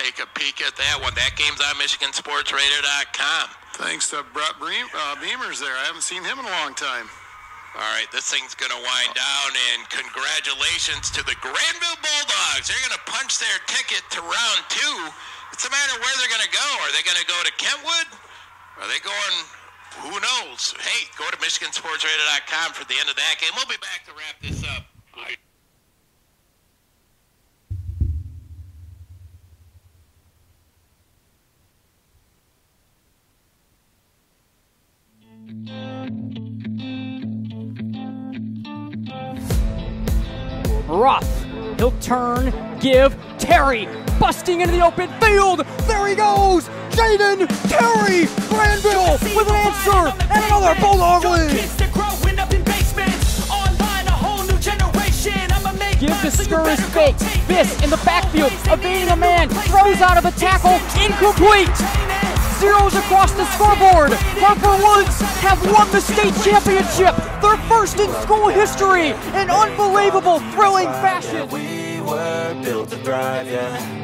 take a peek at that one. That game's on MichiganSportsRadio.com. Thanks to Brett uh, Beamers there. I haven't seen him in a long time. All right, this thing's going to wind down, and congratulations to the Grandville Bulldogs. They're going to punch their ticket to round two. It's a matter where they're going to go. Are they going to go to Kentwood? Are they going who knows? Hey, go to MichiganSportsRadio.com for the end of that game. We'll be back to wrap this up. Ruff. He'll turn, give, Terry busting into the open field. There he goes. Jaden Terry Grandville with an answer and another Bulldog lead. Give the Scurris fake. Biss in the backfield, evading a man, throws out of a tackle, incomplete zeros across the scoreboard. Harper Woods have won the state championship, their first in school history, in unbelievable, thrilling fashion. We were built to thrive, yeah.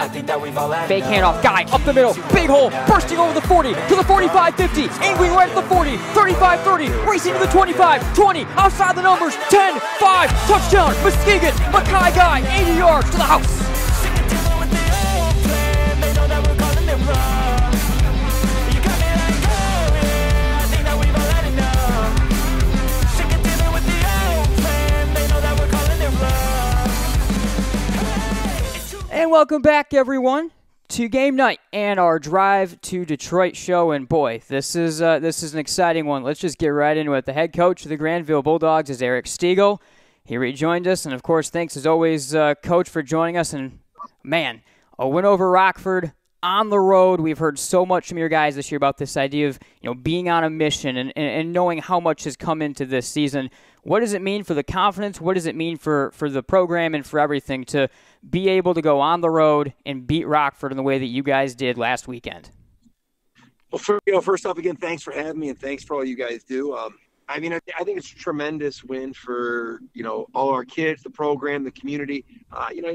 I think that we've all had Fake handoff, guy up the middle, big hole, bursting over the 40 to the 45 50, angling right at the 40, 35 30, racing to the 25 20, outside the numbers, 10 5, touchdown, Muskegon, Mackay guy, 80 yards to the house. And welcome back, everyone, to game night and our drive to Detroit show. And boy, this is uh, this is an exciting one. Let's just get right into it. The head coach of the Grandville Bulldogs is Eric Stiegel. He rejoined us, and of course, thanks as always, uh, coach, for joining us. And man, a win over Rockford on the road. We've heard so much from your guys this year about this idea of you know being on a mission and, and, and knowing how much has come into this season. What does it mean for the confidence? What does it mean for, for the program and for everything to be able to go on the road and beat Rockford in the way that you guys did last weekend? Well, for, you know, first off, again, thanks for having me and thanks for all you guys do. Um, I mean, I, I, think it's a tremendous win for you know all our kids, the program, the community. Uh, you know,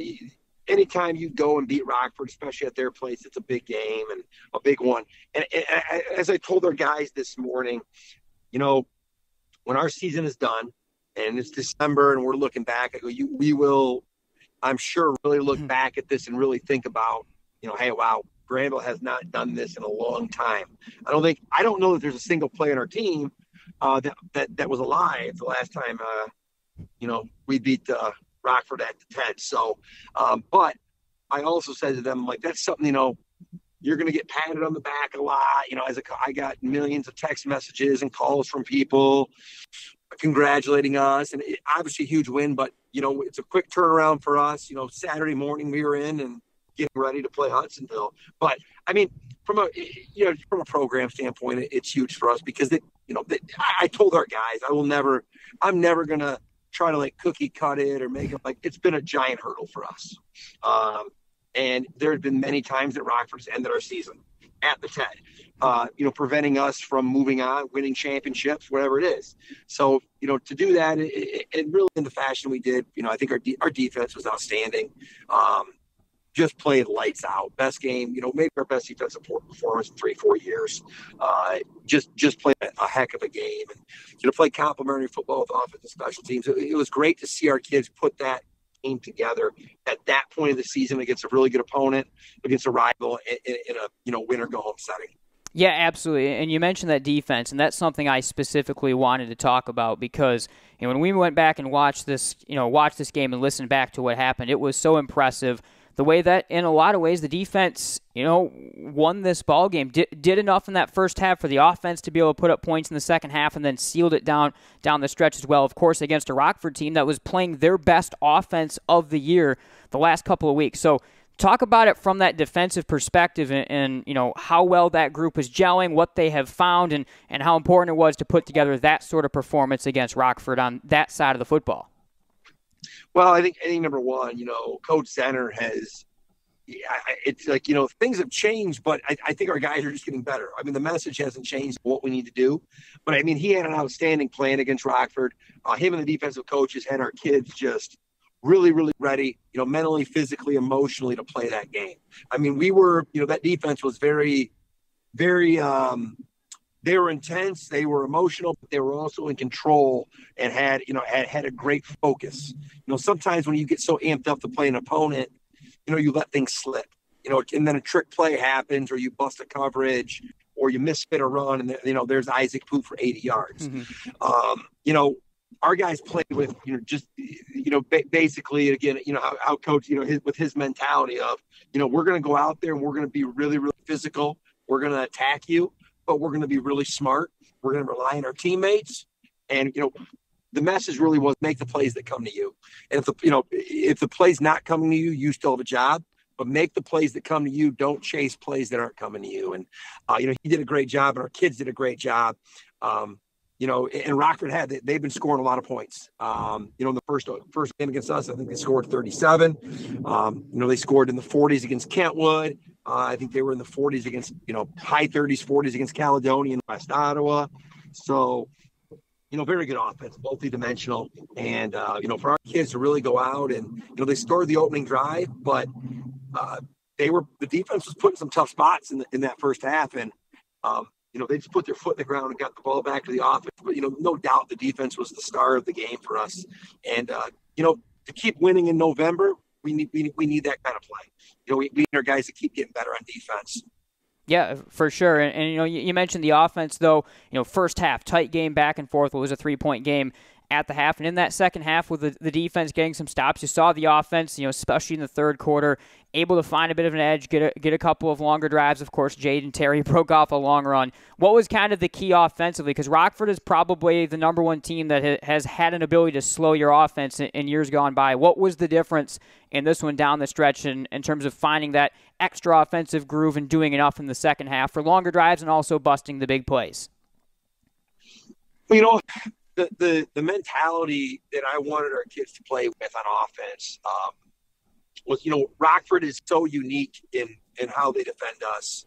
anytime you go and beat Rockford, especially at their place, it's a big game and a big one. And, and, and as I told our guys this morning, you know, when our season is done and it's December and we're looking back, I go, you, we will I'm sure really look mm-hmm. back at this and really think about, you know, hey, wow, Grandville has not done this in a long time. I don't think I don't know that there's a single play in our team uh, that, that that was alive the last time, uh, you know, we beat uh, Rockford at the TED. So, um, but I also said to them like that's something you know you're going to get patted on the back a lot. You know, as a I got millions of text messages and calls from people congratulating us, and it, obviously a huge win. But you know, it's a quick turnaround for us. You know, Saturday morning we were in and getting ready to play Hudsonville. But I mean, from a you know from a program standpoint, it's huge for us because it, you know I told our guys I will never I'm never gonna try to like cookie cut it or make it like it's been a giant hurdle for us. Um, and there have been many times that Rockford's ended our season at the TED uh, you know, preventing us from moving on, winning championships, whatever it is. So, you know, to do that, and really in the fashion we did, you know, I think our de- our defense was outstanding. Um, just played lights out. Best game, you know, maybe our best defensive performance in three, four years. Uh, just just played a heck of a game, and you know, play complementary football with offense and special teams. It, it was great to see our kids put that game together at that point of the season against a really good opponent, against a rival in, in, in a you know win or go home setting. Yeah, absolutely. And you mentioned that defense, and that's something I specifically wanted to talk about because you know, when we went back and watched this, you know, watched this game and listened back to what happened, it was so impressive the way that in a lot of ways the defense, you know, won this ball game. Did, did enough in that first half for the offense to be able to put up points in the second half and then sealed it down down the stretch as well. Of course, against a Rockford team that was playing their best offense of the year the last couple of weeks. So talk about it from that defensive perspective and, and, you know how well that group is gelling what they have found and, and how important it was to put together that sort of performance against rockford on that side of the football well i think i think number one you know coach Zenner has it's like you know things have changed but I, I, think our guys are just getting better i mean the message hasn't changed what we need to do but i mean he had an outstanding plan against rockford uh, him and the defensive coaches had our kids just really, really ready, you know, mentally, physically, emotionally to play that game. I mean, we were, you know, that defense was very, very, um, they were intense, they were emotional, but they were also in control and had, you know, had, had a great focus. You know, sometimes when you get so amped up to play an opponent, you know, you let things slip, you know, and then a trick play happens or you bust a coverage or you misfit a run and, you know, there's Isaac Poop for 80 yards. Mm-hmm. Um, you know, our guys played with you know just you know ba- basically again you know how, how coach you know his, with his mentality of you know we're going to go out there and we're going to be really really physical we're going to attack you but we're going to be really smart. We're going to rely on our teammates. And you know the message really was make the plays that come to you. And if the you know if the plays not coming to you you still have a job. But make the plays that come to you. Don't chase plays that aren't coming to you. And uh, you know he did a great job and our kids did a great job. Um, you know, and Rockford had they've been scoring a lot of points. Um, you know, in the first first game against us, I think they scored 37. Um, you know, they scored in the 40s against Kentwood. Uh, I think they were in the 40s against you know high 30s, 40s against Caledonia and West Ottawa. So, you know, very good offense, multi-dimensional, and uh, you know, for our kids to really go out and you know they scored the opening drive, but uh, they were the defense was putting some tough spots in the, in that first half, and um, you know, they just put their foot in the ground and got the ball back to the offense. But, you know, no doubt the defense was the star of the game for us. And, uh, you know, to keep winning in November, we need, we, we need that kind of play. You know, we, we need our guys to keep getting better on defense. Yeah, for sure. And, and you know, you, you, mentioned the offense, though. You know, first half, tight game back and forth. It was a three point game at the half. And in that second half, with the, the defense getting some stops, you saw the offense, you know, especially in the third quarter, able to find a bit of an edge, get a, get a couple of longer drives. Of course, Jaden Terry broke off a long run. What was kind of the key offensively? Because Rockford is probably the number one team that ha- has had an ability to slow your offense in, in, years gone by. What was the difference in this one down the stretch in, in terms of finding that extra offensive groove and doing enough in the second half for longer drives and also busting the big plays? You know, the, the the mentality that I wanted our kids to play with on offense um, was, you know, Rockford is so unique in in how they defend us,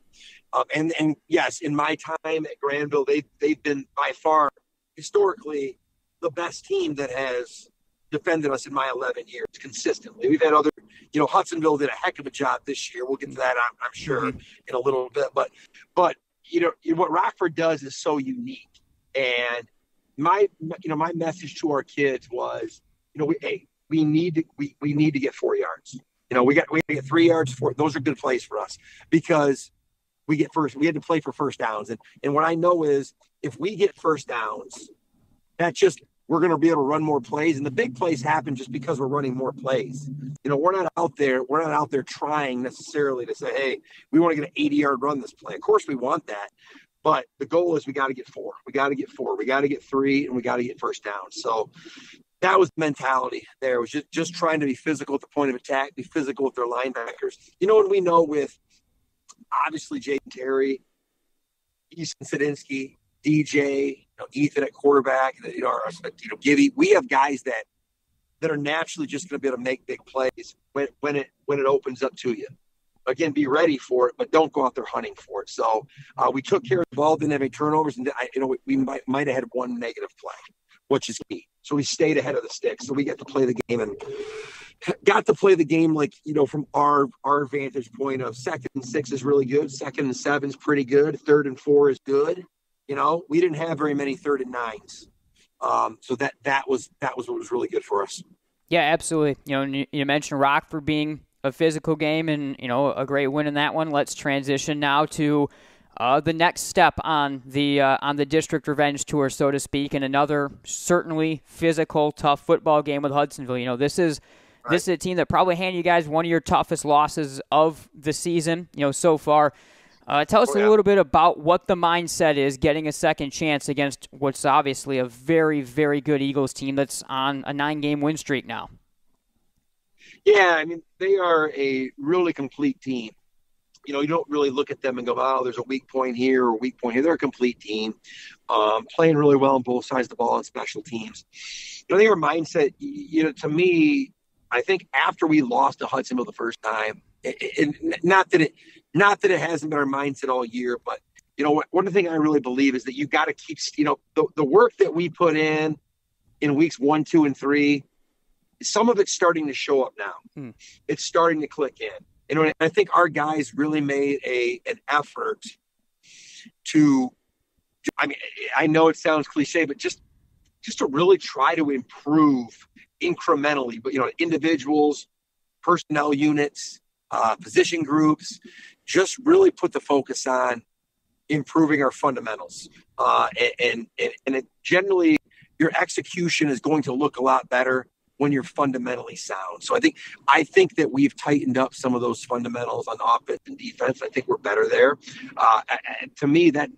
um, and and yes, in my time at Grandville, they they've been by far historically the best team that has defended us in my 11 years consistently. We've had other, you know, Hudsonville did a heck of a job this year. We'll get to that, I'm, I'm sure, mm-hmm. in a little bit. But, but you know, what Rockford does is so unique, and my you know my message to our kids was you know we hey we need to we, we need to get four yards. You know we got we get three yards for those are good plays for us because we get first we had to play for first downs. And and what i know is if we get first downs that's just we're going to be able to run more plays. And the big plays happen just because we're running more plays. You know we're not out there we're not out there trying necessarily to say hey we want to get an 80 yard run this play. Of course we want that but the goal is we got to get four. We got to get four. We got to get three, and we got to get first down. So that was the mentality there. Was just just trying to be physical at the point of attack, be physical with their linebackers. You know what we know with obviously Jaden Terry, Easton Sadinsky, DJ, you know, Ethan at quarterback, you know, our, you know, Gibby. We have guys that that are naturally just going to be able to make big plays when when it when it opens up to you again, be ready for it, but don't go out there hunting for it. So uh, we took care of the ball, didn't have any turnovers, and you know we might might have had one negative play, which is key. So we stayed ahead of the sticks. So we get to play the game and got to play the game like you know from our our vantage point of second and six is really good, second and seven is pretty good, third and four is good. You know, we didn't have very many third and nines. Um, so that that was that was what was really good for us. Yeah, absolutely. You know, you mentioned Rockford being a physical game and you know a great win in that one. Let's transition now to uh, the next step on the uh, on the district revenge tour, so to speak, and another certainly physical, tough football game with Hudsonville. You know this is right. this is a team that probably handed you guys one of your toughest losses of the season. You know so far. Uh, tell us oh, yeah. a little bit about what the mindset is getting a second chance against what's obviously a very, very good Eagles team that's on a nine game win streak now. Yeah, I mean, they are a really complete team. You know, you don't really look at them and go, oh, there's a weak point here or a weak point here. They're a complete team, um, playing really well on both sides of the ball on special teams. You know, their mindset, you know, to me, I think after we lost to Hudsonville the first time, and not that it, not that it hasn't been our mindset all year, but you know, one thing I really believe is that you got to keep, you know, the, the work that we put in in weeks one, two, and three, some of it's starting to show up now. Hmm. It's starting to click in. And I think our guys really made a an effort to I mean I know it sounds cliche, but just just to really try to improve incrementally, but you know, individuals, personnel units, uh, position groups, just really put the focus on improving our fundamentals. Uh, and, and, and it generally, your execution is going to look a lot better when you're fundamentally sound. So I think I think that we've tightened up some of those fundamentals on offense and defense. I think we're better there. Uh, to me, that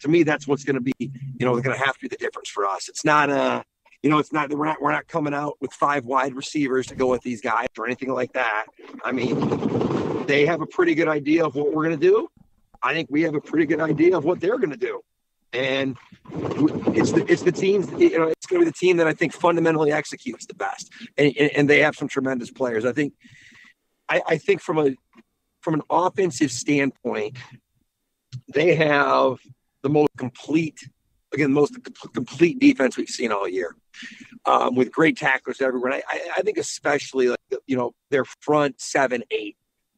to me that's what's going to be you know going to have to be the difference for us. It's not a you know, it's not we're not we're not coming out with five wide receivers to go with these guys or anything like that. I mean, they have a pretty good idea of what we're going to do. I think we have a pretty good idea of what they're going to do, and it's the it's the teams. You know, it's going to be the team that I think fundamentally executes the best, and, and, they have some tremendous players. I think, I, I think from a from an offensive standpoint, they have the most complete again, the most complete defense we've seen all year, um, with great tacklers everywhere. And I, I think especially like you know their front seven, eight,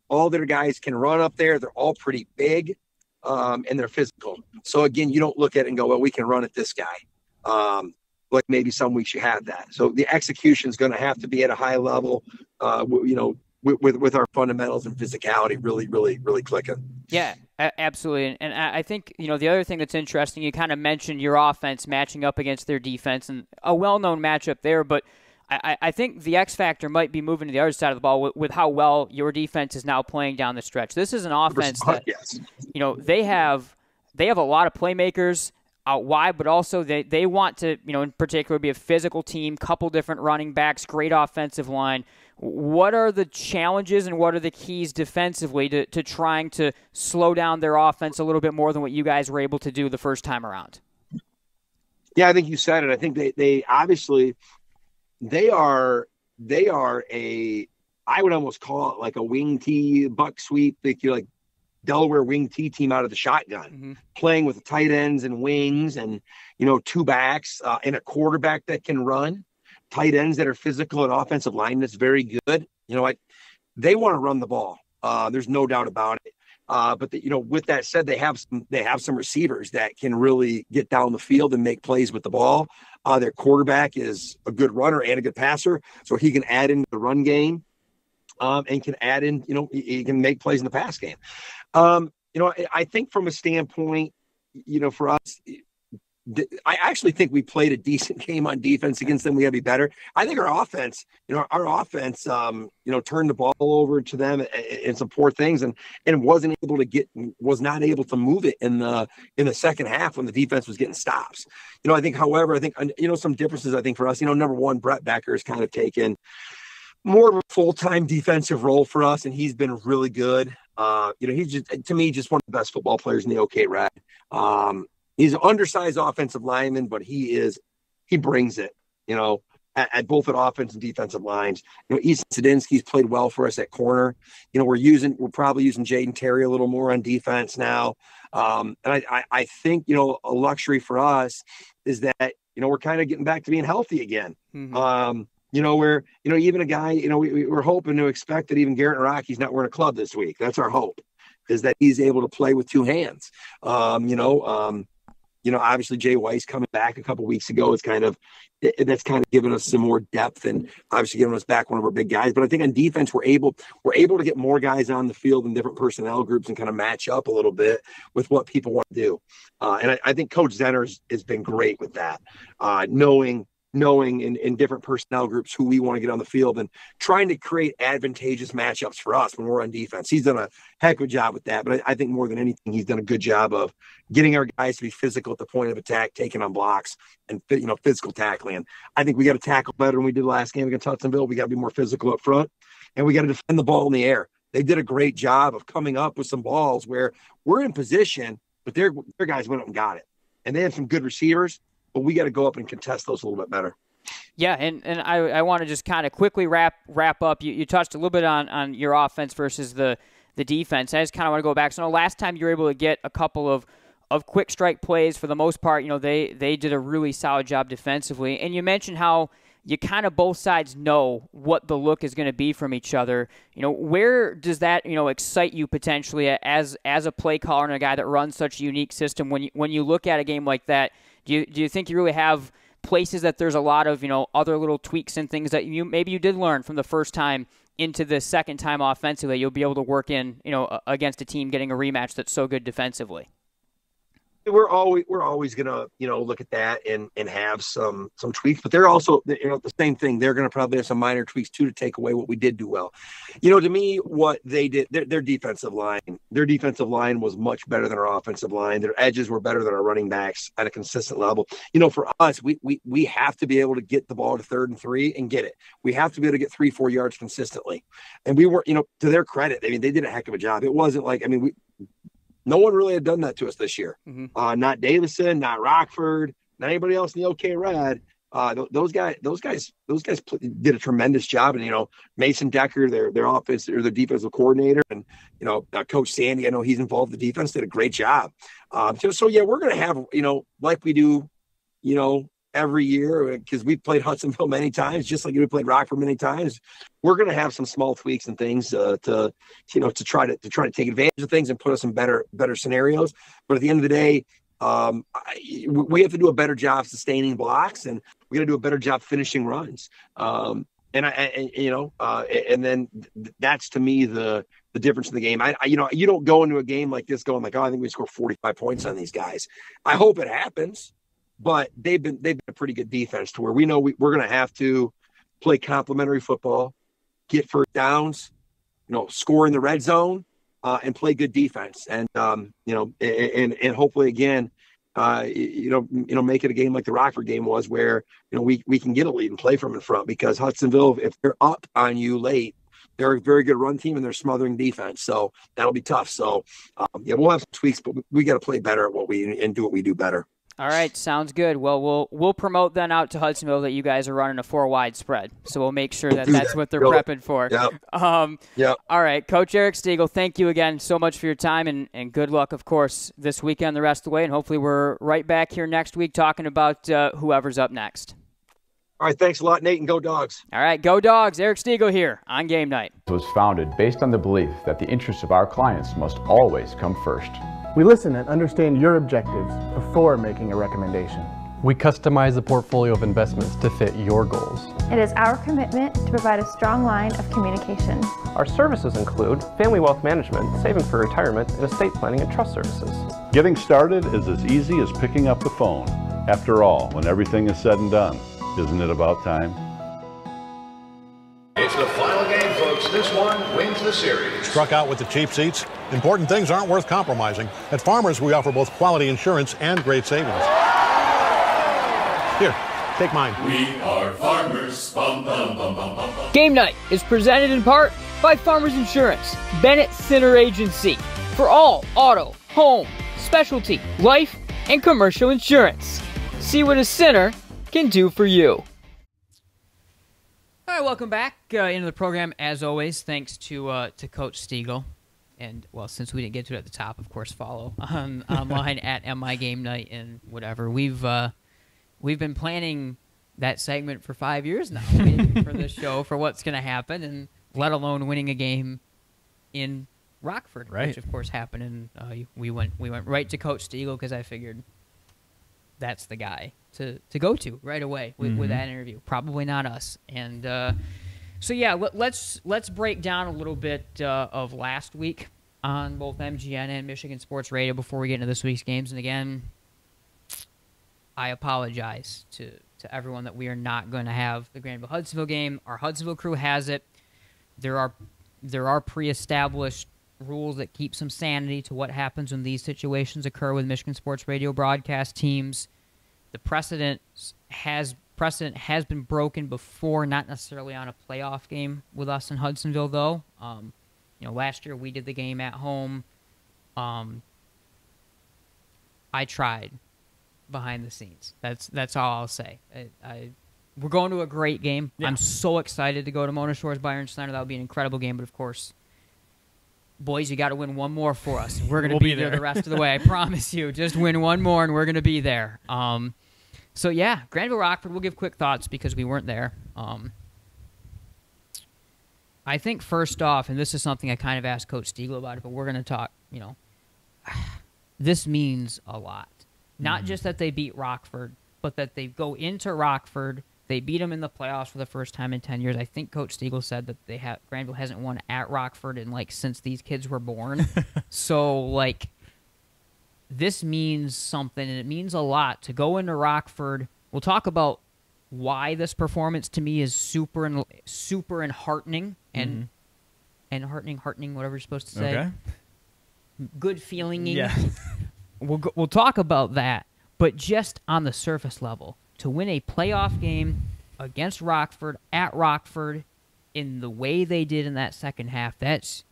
all their guys can run up there. They're all pretty big, um, and they're physical. So again, you don't look at it and go, well, we can run at this guy. Um, like maybe some weeks you have that. So the execution is going to have to be at a high level. Uh, you know, with, with, with our fundamentals and physicality really, really, really clicking. Yeah, absolutely. And I think, you know, the other thing that's interesting, you kind of mentioned your offense matching up against their defense and a well known matchup there, but I, I think the X factor might be moving to the other side of the ball with, with, how well your defense is now playing down the stretch. This is an offense that, you know, they have they have a lot of playmakers out wide, but also they, they want to, you know, in particular, be a physical team, couple different running backs, great offensive line. What are the challenges and what are the keys defensively to, to trying to slow down their offense a little bit more than what you guys were able to do the first time around? Yeah, I think you said it. I think they, they obviously they are they are a I would almost call it like a wing T buck sweep, like you like Delaware wing T team out of the shotgun, mm-hmm. playing with tight ends and wings and you know two backs uh, and a quarterback that can run tight ends that are physical and offensive line that's very good. You know, like they want to run the ball. Uh, there's no doubt about it. Uh, but the, you know, with that said, they have some they have some receivers that can really get down the field and make plays with the ball. Uh, their quarterback is a good runner and a good passer, so he can add in the run game, um, and can add in. You know, he, he, can make plays in the pass game. Um, you know, I, I think from a standpoint, you know, for us, I actually think we played a decent game on defense against them. We got to be better. I think our offense, you know, our offense, um, you know, turned the ball over to them and, some poor things, and and wasn't able to get, was not able to move it in the in the second half when the defense was getting stops. You know, I think, however, I think you know some differences. I think for us, you know, number one, Brett Becker is kind of taken more of a full time defensive role for us, and he's been really good. Uh, you know, he's just to me just one of the best football players in the OK Red. Um, he's an undersized offensive lineman, but he is he brings it. You know, at, at both at offense and defensive lines. You know, Easton Sadinsky's played well for us at corner. You know, we're using we're probably using Jaden Terry a little more on defense now. Um, and I, I, I think you know a luxury for us is that you know we're kind of getting back to being healthy again. Mm-hmm. Um, you know, where you know even a guy, you know, we, we're hoping to expect that even Garrett Rocky's not wearing a club this week. That's our hope, is that he's able to play with two hands. Um, you know, um, you know, obviously Jay Weiss coming back a couple weeks ago is kind of that's kind of given us some more depth and obviously giving us back one of our big guys. But I think on defense we're able we're able to get more guys on the field in different personnel groups and kind of match up a little bit with what people want to do. Uh, and I, I, think Coach Zenner has been great with that, uh, knowing knowing in, in different personnel groups who we want to get on the field and trying to create advantageous matchups for us when we're on defense. He's done a heck of a job with that. But I, I, think more than anything, he's done a good job of getting our guys to be physical at the point of attack, taking on blocks and you know physical tackling. I think we got to tackle better than we did last game against Hudsonville. We got to be more physical up front, and we got to defend the ball in the air. They did a great job of coming up with some balls where we're in position, but their their guys went up and got it, and they had some good receivers but we got to go up and contest those a little bit better. Yeah, and, and I, I want to just kind of quickly wrap wrap up. You, you touched a little bit on, on your offense versus the the defense. I just kind of want to go back. So, last time you were able to get a couple of of quick strike plays for the most part, you know they they did a really solid job defensively. And you mentioned how you kind of both sides know what the look is going to be from each other. You know, where does that you know excite you potentially as as a play caller and a guy that runs such a unique system? When you when you look at a game like that, do you do you think you really have places that there's a lot of you know other little tweaks and things that you maybe you did learn from the first time into the second time offensively you'll be able to work in you know against a team getting a rematch that's so good defensively we're always we're always gonna you know look at that and and have some some tweaks but they're also you know the same thing. They're gonna probably have some minor tweaks too to take away what we did do well. You know to me what they did their, their defensive line their defensive line was much better than our offensive line. Their edges were better than our running backs at a consistent level. You know for us we we, we have to be able to get the ball to third and three and get it. We have to be able to get three four yards consistently. And we were you know to their credit i mean they did a heck of a job. It wasn't like i mean we no one really had done that to us this year. Mm-hmm. Uh, not Davison, not Rockford, not anybody else in the OK Red. Uh, th- those guys, those guys, those guys pl- did a tremendous job. And you know, Mason Decker, their their offense or their defensive coordinator, and you know, uh, Coach Sandy, I know he's involved in the defense, did a great job. Um, so, so yeah, we're gonna have you know, like we do, you know, every year because we've played Hudsonville many times, just like we played Rockford many times. We're going to have some small tweaks and things uh, to, you know, to try to to try to take advantage of things and put us in better better scenarios. But at the end of the day, um, I, we have to do a better job sustaining blocks, and we got to do a better job finishing runs. Um, and I, you know, uh, and then that's to me the the difference in the game. I, I, you know, you don't go into a game like this going like, oh, I think we score 45 points on these guys. I hope it happens but they've been they've been a pretty good defense to where we know we, we're going to have to play complementary football, get first downs, you know, score in the red zone, uh, and play good defense. And um, you know, and and hopefully again, uh, you know, you know, make it a game like the Rockford game was, where you know we we can get a lead and play from in front because Hudsonville, if they're up on you late. They're a very good run team and they're smothering defense, so that'll be tough. So, um, yeah, we'll have some tweaks, but we, we got to play better at what we and do what we do better. All right, sounds good. Well, we'll we'll promote then out to Hudsonville that you guys are running a four wide spread. So we'll make sure that that's what they're prepping for. Yep. Um, yep. All right, Coach Eric Stiegel, thank you again so much for your time and, and good luck, of course, this weekend the rest of the way. And hopefully we're right back here next week talking about uh, whoever's up next. All right, thanks a lot, Nate, and go dogs. All right, go dogs. Eric Stiegel here on Game Night. It was founded based on the belief that the interests of our clients must always come first. We listen and understand your objectives before making a recommendation. We customize the portfolio of investments to fit your goals. It is our commitment to provide a strong line of communication. Our services include family wealth management, saving for retirement, and estate planning and trust services. Getting started is as easy as picking up the phone. After all, when everything is said and done, isn't it about time? It's the final game, folks. This one wins the series. Struck out with the cheap seats. Important things aren't worth compromising. At Farmers, we offer both quality insurance and great savings. Here, take mine. We are farmers. Bum, bum, bum, Game night is presented in part by Farmers Insurance, Bennett Center Agency, for all auto, home, specialty, life, and commercial insurance. See what a center can do for you. Right, welcome back uh, into the program. As always, thanks to uh, to Coach Stiegel, and well, since we didn't get to it at the top, of course, follow on online at MI Game Night and whatever. We've uh, we've been planning that segment for five years now for this show for what's going to happen, and let alone winning a game in Rockford, right. which of course happened. And uh, we went we went right to Coach Stiegel because I figured that's the guy to, to go to right away with, mm-hmm. with that interview. Probably not us. And uh, so yeah, let, us let's, let's break down a little bit uh, of last week on both MGN and Michigan Sports Radio before we get into this week's games. And again, I apologize to to everyone that we are not going to have the Grandville Hudsonville game. Our Hudsonville crew has it. There are there are pre-established rules that keep some sanity to what happens when these situations occur with Michigan Sports Radio broadcast teams the precedent has precedent has been broken before, not necessarily on a playoff game with us in Hudsonville, though. Um, you know, last year we did the game at home. Um, I tried behind the scenes. That's that's all I'll say. I, I we're going to a great game. Yeah. I'm so excited to go to Mona Shores Byron Center. That'll be an incredible game. But of course, boys, you got to win one more for us. We're going to we'll be, be there. there the rest of the way. I promise you. Just win one more, and we're going to be there. Um, So yeah, Grandville Rockford. We'll give quick thoughts because we weren't there. Um, I think first off, and this is something I kind of asked Coach Stiegel about it, but we're going to talk. You know, this means a lot. Not Mhm. just that they beat Rockford, but that they go into Rockford. They beat them in the playoffs for the first time in ten years. I think Coach Stiegel said that they have Grandville hasn't won at Rockford in like since these kids were born. so like, this means something, and it means a lot to go into Rockford. We'll talk about why this performance to me is super and super and heartening and Mhm. and heartening, heartening, whatever you're supposed to say. Okay. Good feeling. Yeah. we'll go, we'll talk about that, but just on the surface level, to win a playoff game against Rockford at Rockford in the way they did in that second half, that's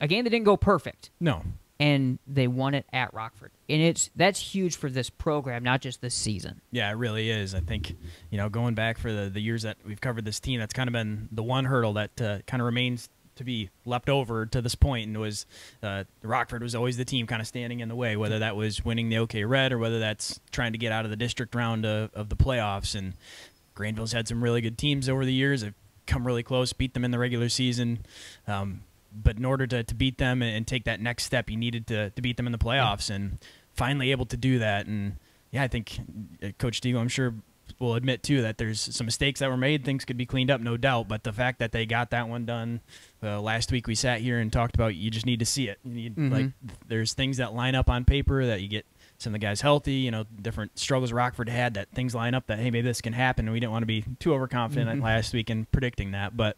a game that didn't go perfect. No. And they won it at Rockford. And it's that's huge for this program, not just this season. Yeah, it really is. I think, you know, going back for the, the years that we've covered this team, that's kind of been the one hurdle that uh, kind of remains to be leapt over to this point, and was uh, Rockford was always the team kind of standing in the way, whether that was winning the OK Red or whether that's trying to get out of the district round of, of the playoffs. And Grandville's had some really good teams over the years. They've come really close, beat them in the regular season. Um, but in order to, to beat them and, take that next step, you needed to, to beat them in the playoffs, and finally able to do that. And yeah, I think uh, Coach Stiegel, I'm sure, will admit too that there's some mistakes that were made. Things could be cleaned up, no doubt. But the fact that they got that one done uh, last week, we sat here and talked about. You just need to see it. You need Mhm. like there's things that line up on paper that you get some of the guys healthy. You know, different struggles Rockford had that things line up that hey maybe this can happen. And we didn't want to be too overconfident Mhm. last week in predicting that, but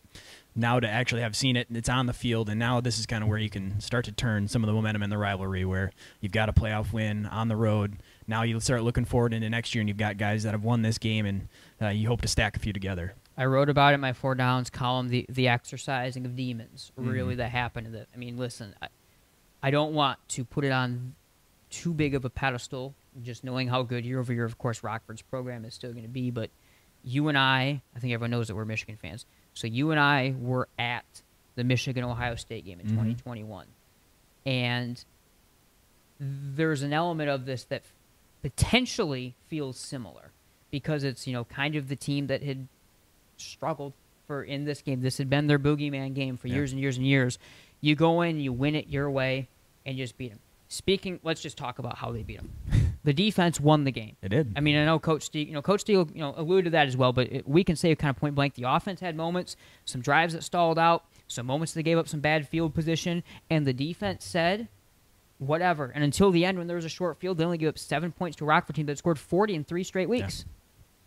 now to actually have seen it, it's on the field, and now this is kind of where you can start to turn some of the momentum in the rivalry, where you've got a playoff win on the road. Now you start looking forward into next year, and you've got guys that have won this game, and uh, you hope to stack a few together. I wrote about it in my four downs column, the the exercising of demons, really Mhm. that happened. That I mean, listen, I, I don't want to put it on too big of a pedestal, just knowing how good year over year, of course, Rockford's program is still going to be. But you and I, I think everyone knows that we're Michigan fans. So you and I were at the Michigan Ohio State game in Mhm. 2021, and there's an element of this that potentially feels similar because it's you know kind of the team that had struggled for in this game. This had been their boogeyman game for Yeah. years and years and years. You go in, you win it your way, and you just beat them. Speaking, let's just talk about how they beat them. the defense won the game. It did. I mean, I know Coach Stiegel, you know, Coach Stiegel, you know, alluded to that as well. But it, we can say kind of point blank, the offense had moments, some drives that stalled out, some moments they gave up some bad field position, and the defense said, whatever. And until the end, when there was a short field, they only gave up seven points to a Rockford team that scored 40 in three straight weeks.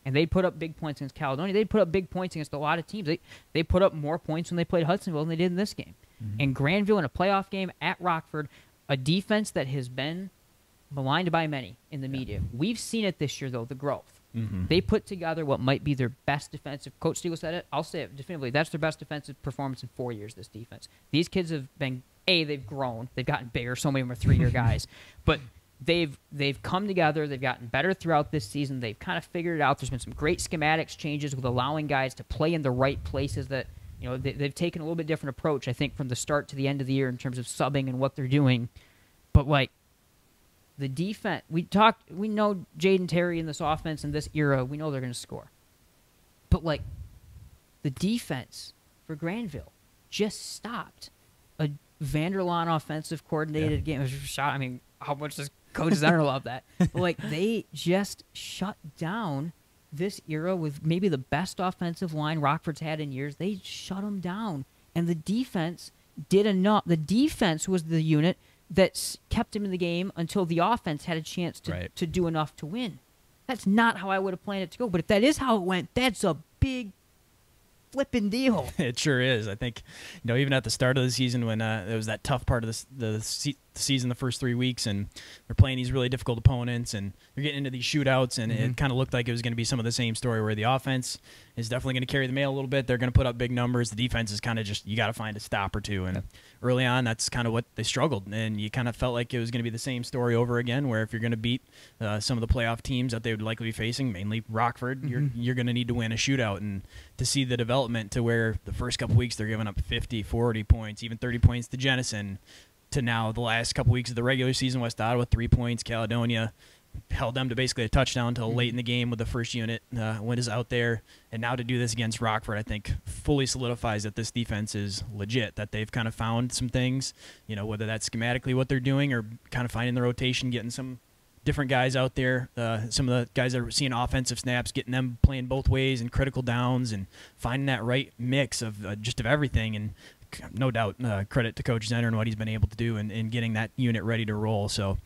And they put up big points against Caledonia. They put up big points against a lot of teams. They they put up more points when they played Hudsonville than they did in this game. And Grandville in a playoff game at Rockford, a defense that has been maligned by many in the media. We've seen it this year though, the growth. Mhm. They put together what might be their best defensive. Coach Stiegel said it. I'll say it definitively. That's their best defensive performance in four years. This defense. These kids have been a. They've grown. They've gotten bigger. So many of them are three-year guys, but they've they've come together. They've gotten better throughout this season. They've kind of figured it out. There's been some great schematics changes with allowing guys to play in the right places. That you know they, they've taken a little bit different approach. I think from the start to the end of the year in terms of subbing and what they're doing. But like the defense, we talked. We know Jaden Terry in this offense in this era. We know they're going to score. But like the defense for Grandville just stopped a Vanderlaan offensive coordinated game. Shot. I mean, how much does Coach Zenner love that? But like they just shut down this era with maybe the best offensive line Rockford's had in years. They shut them down, and the defense did enough. The defense was the unit that kept him in the game until the offense had a chance to, Right. to do enough to win. That's not how I would have planned it to go. But if that is how it went, that's a big flipping deal. it sure is. I think, you know, even at the start of the season when uh, it was that tough part of the, s- the season, the first three weeks, and they're playing these really difficult opponents, and they're getting into these shootouts, and Mhm. it kind of looked like it was going to be some of the same story where the offense is definitely going to carry the mail a little bit. They're going to put up big numbers. The defense is kind of just you got to find a stop or two, and early on, that's kind of what they struggled, and you kind of felt like it was going to be the same story over again. Where if you're going to beat uh, some of the playoff teams that they would likely be facing, mainly Rockford, you're Mhm. you're going to need to win a shootout, and to see the development to where the first couple weeks they're giving up 50, 40 points, even 30 points to Jenison, to now the last couple weeks of the regular season, West Ottawa three points, Caledonia held them to basically a touchdown until late in the game with the first unit. Uh, is out there, and now to do this against Rockford, I think fully solidifies that this defense is legit. That they've kind of found some things, you know, whether that's schematically what they're doing or kind of finding the rotation, getting some different guys out there. Uh, some of the guys that are seeing offensive snaps, getting them playing both ways and critical downs, and finding that right mix of uh, just of everything. And no doubt, uh, credit to Coach Zenner and what he's been able to do in, in getting that unit ready to roll. So,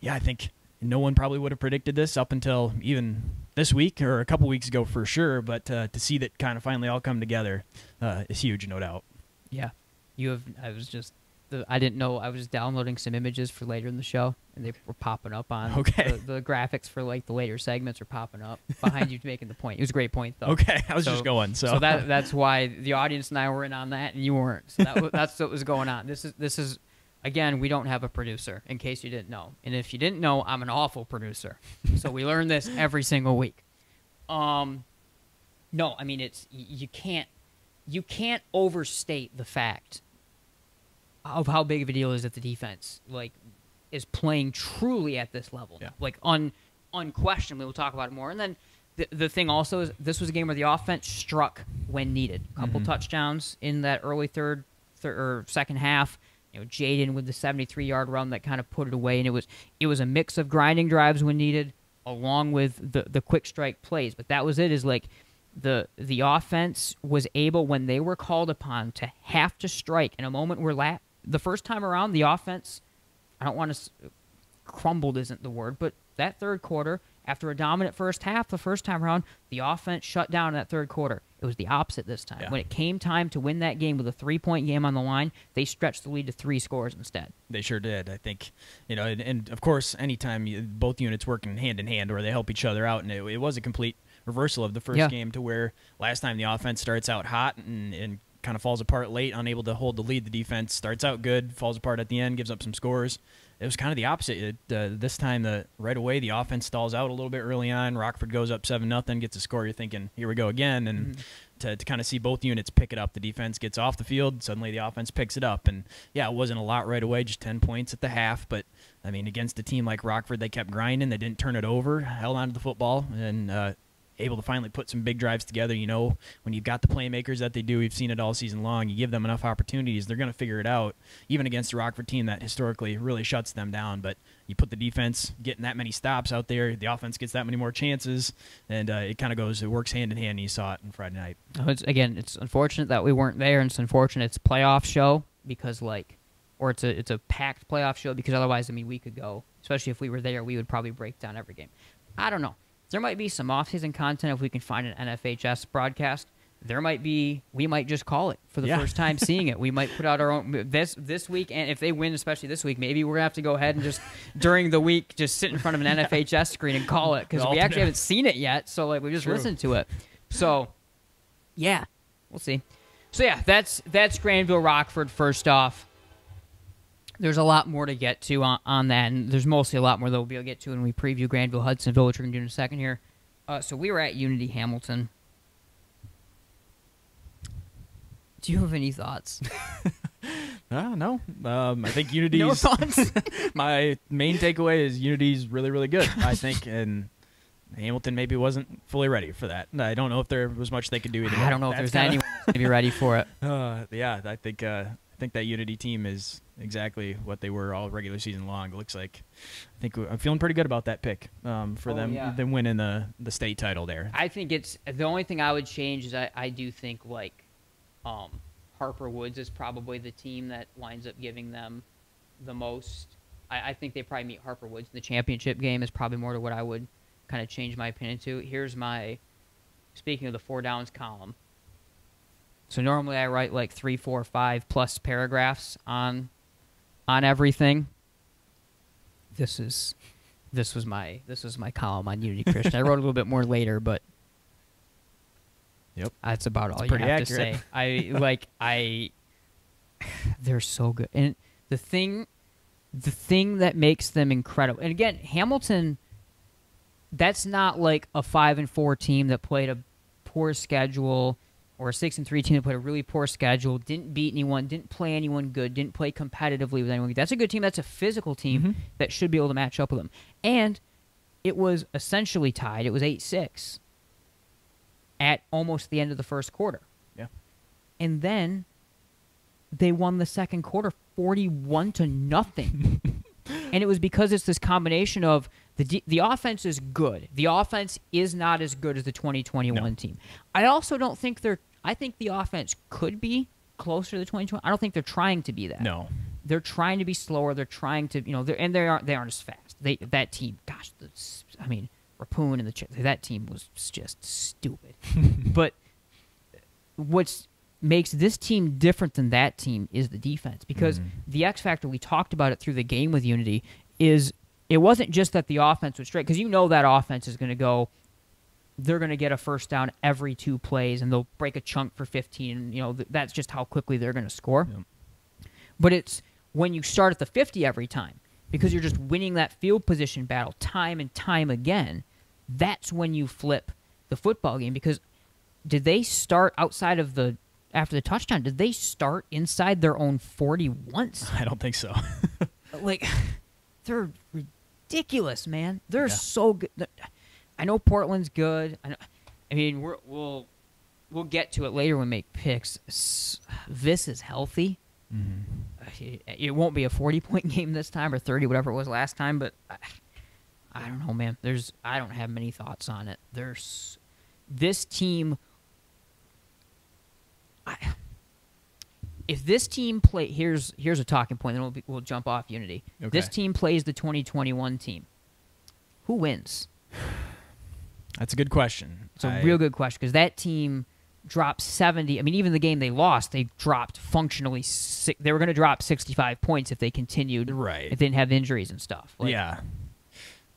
yeah, I think no one probably would have predicted this up until even this week or a couple weeks ago for sure. But uh, to see that kind of finally all come together uh, is huge, no doubt. Yeah, you have. I was just. The, I didn't know. I was downloading some images for later in the show, and they were popping up on. Okay. The, the graphics for like the later segments are popping up behind you making the point. It was a great point though. Okay, I was just going. So, so that that's why the audience and I were in on that, and you weren't. So that, that's what was going on. This is this is again, we don't have a producer, in case you didn't know. And if you didn't know, I'm an awful producer. so we learn this every single week. Um, no, I mean it's you can't you can't overstate the fact of how big of a deal is that the defense like is playing truly at this level. Yeah. Like un unquestionably, we'll talk about it more. And then the the thing also is this was a game where the offense struck when needed. A couple Mhm. touchdowns in that early third, third or second half. You know, Jaden with the 73-yard run that kind of put it away, and it was it was a mix of grinding drives when needed, along with the the quick strike plays. But that was it. Is like the the offense was able when they were called upon to have to strike in a moment where la- the first time around the offense I don't want to crumbled isn't the word, but that third quarter after a dominant first half the first time around, the offense shut down in that third quarter. It was the opposite this time. Yeah. When it came time to win that game with a 3-point game on the line, they stretched the lead to 3 scores instead. They sure did. I think, you know, and, and of course, anytime you, both units working hand in hand or they help each other out, and it, it was a complete reversal of the first Yeah. game to where last time the offense starts out hot and, and kind of falls apart late, unable to hold the lead. The defense starts out good, falls apart at the end, gives up some scores. It was kind of the opposite. It, uh, this time, the right away, the offense stalls out a little bit early on. Rockford goes up seven nothing, gets a score. You're thinking, here we go again, and to, to kind of see both units pick it up. The defense gets off the field, suddenly the offense picks it up, and yeah, it wasn't a lot right away, just ten points at the half. But I mean, against a team like Rockford, they kept grinding. They didn't turn it over, held on to the football, and uh, able to finally put some big drives together. You know, when you've got the playmakers that they do, we've seen it all season long. You give them enough opportunities, they're going to figure it out. Even against a Rockford team that historically really shuts them down, but you put the defense getting that many stops out there, the offense gets that many more chances, and uh, it kind of goes. It works hand in hand. And you saw it on Friday night. Uh, It's, again, it's unfortunate that we weren't there, and it's unfortunate it's a playoff show because like, or it's a it's a packed playoff show because otherwise, I mean, we could go. Especially if we were there, we would probably break down every game. I don't know. There might be some off-season content if we can find an NFHS broadcast. There might be. We might just call it for the Yeah. first time seeing it. We might put out our own this this week, and if they win, especially this week, maybe we're gonna have to go ahead and just during the week just sit in front of an NFHS screen and call it because we actually haven't seen it yet. So like we just True. listened to it. So yeah, we'll see. So yeah, that's that's Grandville Rockford. First off, there's a lot more to get to on, on that, and there's mostly a lot more that we'll be able to get to when we preview Grandville Hudsonville, which we're gonna do in a second here. Uh, so we were at Unity Hamilton. Do you have any thoughts? Uh, no. Um, I think Unity's No thoughts? my main takeaway is Unity's really, really good. I think, and Hamilton maybe wasn't fully ready for that. I don't know if there was much they could do. Either I don't know if That's there's kinda- anyone to be ready for it. Uh, yeah, I think uh, I think that Unity team is exactly what they were all regular season long. It looks like. I think I'm feeling pretty good about that pick um, for Oh, them. yeah. Them winning the the state title there. I think it's the only thing I would change is I, I do think like um, Harper Woods is probably the team that winds up giving them the most. I, I think they probably meet Harper Woods in the championship game is probably more to what I would kind of change my opinion to. Here's my speaking of the four downs column. So normally I write like three, four, five plus paragraphs on on everything. This is this was my this was my column on Unity Christian. I wrote a little bit more later, but Yep. that's about all It's you have accurate. to say. I like I they're so good. And the thing the thing that makes them incredible. And again, Hamilton that's not like a 5 and 4 team that played a poor schedule or a 6 and 3 team that played a really poor schedule, didn't beat anyone, didn't play anyone good, didn't play competitively with anyone. That's a good team. That's a physical team Mm-hmm. that should be able to match up with them. And it was essentially tied. It was 8 6 at almost the end of the first quarter. Yeah. And then they won the second quarter 41 to nothing. and it was because it's this combination of the de- the offense is good. The offense is not as good as the 2021 No. team. I also don't think they're I think the offense could be closer to the 2020. I don't think they're trying to be that. No. They're trying to be slower. They're trying to, you know, they're, and they aren't they aren't as fast. They that team, gosh, the, I mean, Rapoon and the that team was just stupid. but what's makes this team different than that team is the defense because mm-hmm. the X factor we talked about it through the game with Unity is it wasn't just that the offense was straight because you know that offense is going to go they're going to get a first down every two plays and they'll break a chunk for 15 and you know th- that's just how quickly they're going to score but it's when you start at the 50 every time because you're just winning that field position battle time and time again that's when you flip the football game because did they start outside of the after the touchdown did they start inside their own 40 once? I don't think so. like they're ridiculous man. They're so good. I know portland's good. I, know, I mean we're, we'll we'll get to it later when we make picks. This is healthy. It, it won't be a 40 point game this time or 30 whatever it was last time but I, I don't know man. There's i don't have many thoughts on it. There's this team I, if this team play here's here's a talking point then we'll, be, we'll jump off unity this team plays the 2021 team who wins That's a good question. it's a I- real good question because that team dropped 70 i mean even the game they lost they dropped functionally si- they were going to drop 65 points if they continued Right. if they didn't have injuries and stuff Like, yeah.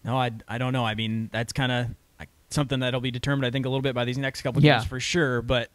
No, I, I don't know. I mean, that's kind of something that'll be determined, I think, a little bit by these next couple Yeah. games for sure. But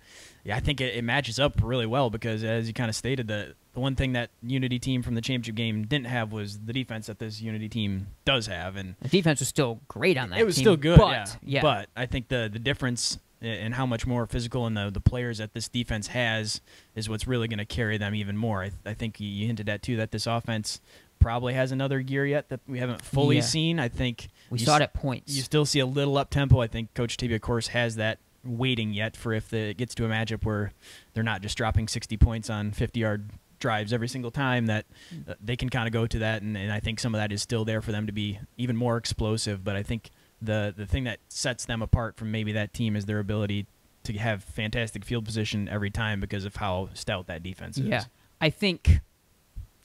yeah, I think it, it matches up really well because, as you kind of stated, the the one thing that Unity team from the championship game didn't have was the defense that this Unity team does have, and the defense was still great on that it was team, still good. but, yeah. yeah But I think the the difference in how much more physical and the the players that this defense has is what's really going to carry them even more. I, I think you- you hinted at too that this offense probably has another gear yet that we haven't fully Yeah. seen. I think We saw it at points. You still see a little up tempo. I think Coach Tibia, of course, has that waiting yet for if the, it gets to a matchup where they're not just dropping 60 points on 50 yard drives every single time that uh, they can kind of go to that and, and I think some of that is still there for them to be even more explosive but I think the the thing that sets them apart from maybe that team is their ability to have fantastic field position every time because of how stout that defense is. Yeah, I think,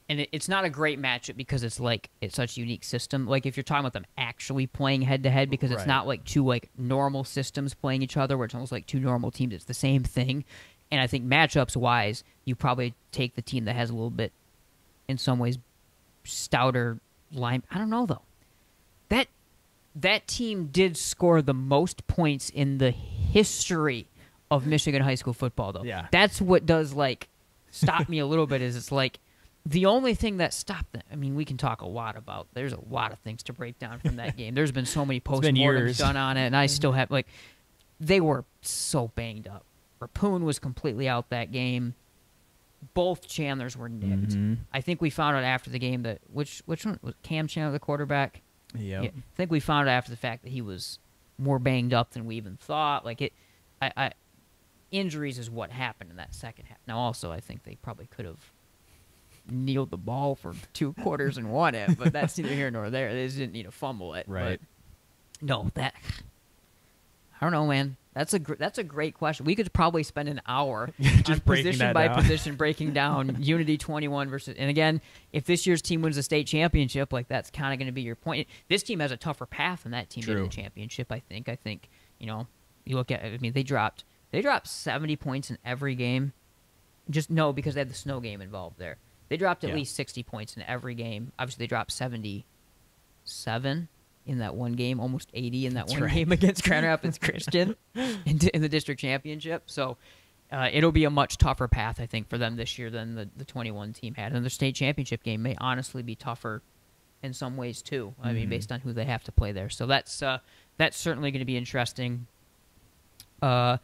and it, it's not a great matchup because it's like it's such a unique system. Like if you're talking about them actually playing head to head, because it's not like two like normal systems playing each other, where it's almost like two normal teams. It's the same thing. And I think matchups wise, you probably take the team that has a little bit, in some ways, stouter line. I don't know though. That that team did score the most points in the history of Michigan high school football though. Yeah. That's what does like stop me a little bit is it's like the only thing that stopped them. I mean, we can talk a lot about. There's a lot of things to break down from that game. There's been so many postmortems years. done on it, and I still have like they were so banged up. Rapoon was completely out that game. Both Chandlers were nicked. Mhm. I think we found out after the game that which which one was Cam Chandler the quarterback. Yep. Yeah, I think we found out after the fact that he was more banged up than we even thought. Like it, I, I injuries is what happened in that second half. Now, also, I think they probably could have kneeled the ball for two quarters and won it, but that's neither here nor there. They just didn't need to fumble it. Right. But no, that I don't know, man. That's a gr- that's a great question. We could probably spend an hour Just on position by down. position breaking down Unity 21 versus. And again, if this year's team wins the state championship, like that's kind of going to be your point. This team has a tougher path than that team did in True. the championship. I think. I think you know you look at. I mean, they dropped they dropped 70 points in every game. Just no, because they had the snow game involved there. They dropped at Yeah. least 60 points in every game. Obviously, they dropped 77 in that one game, almost 80 in that That's one right. game against Grand Rapids Christian in, in the district championship. So uh, it'll be a much tougher path, I think, for them this year than the, the 21 team had. And the state championship game may honestly be tougher in some ways too. I mean, Mhm. based on who they have to play there. So that's uh, that's certainly going to be interesting uh,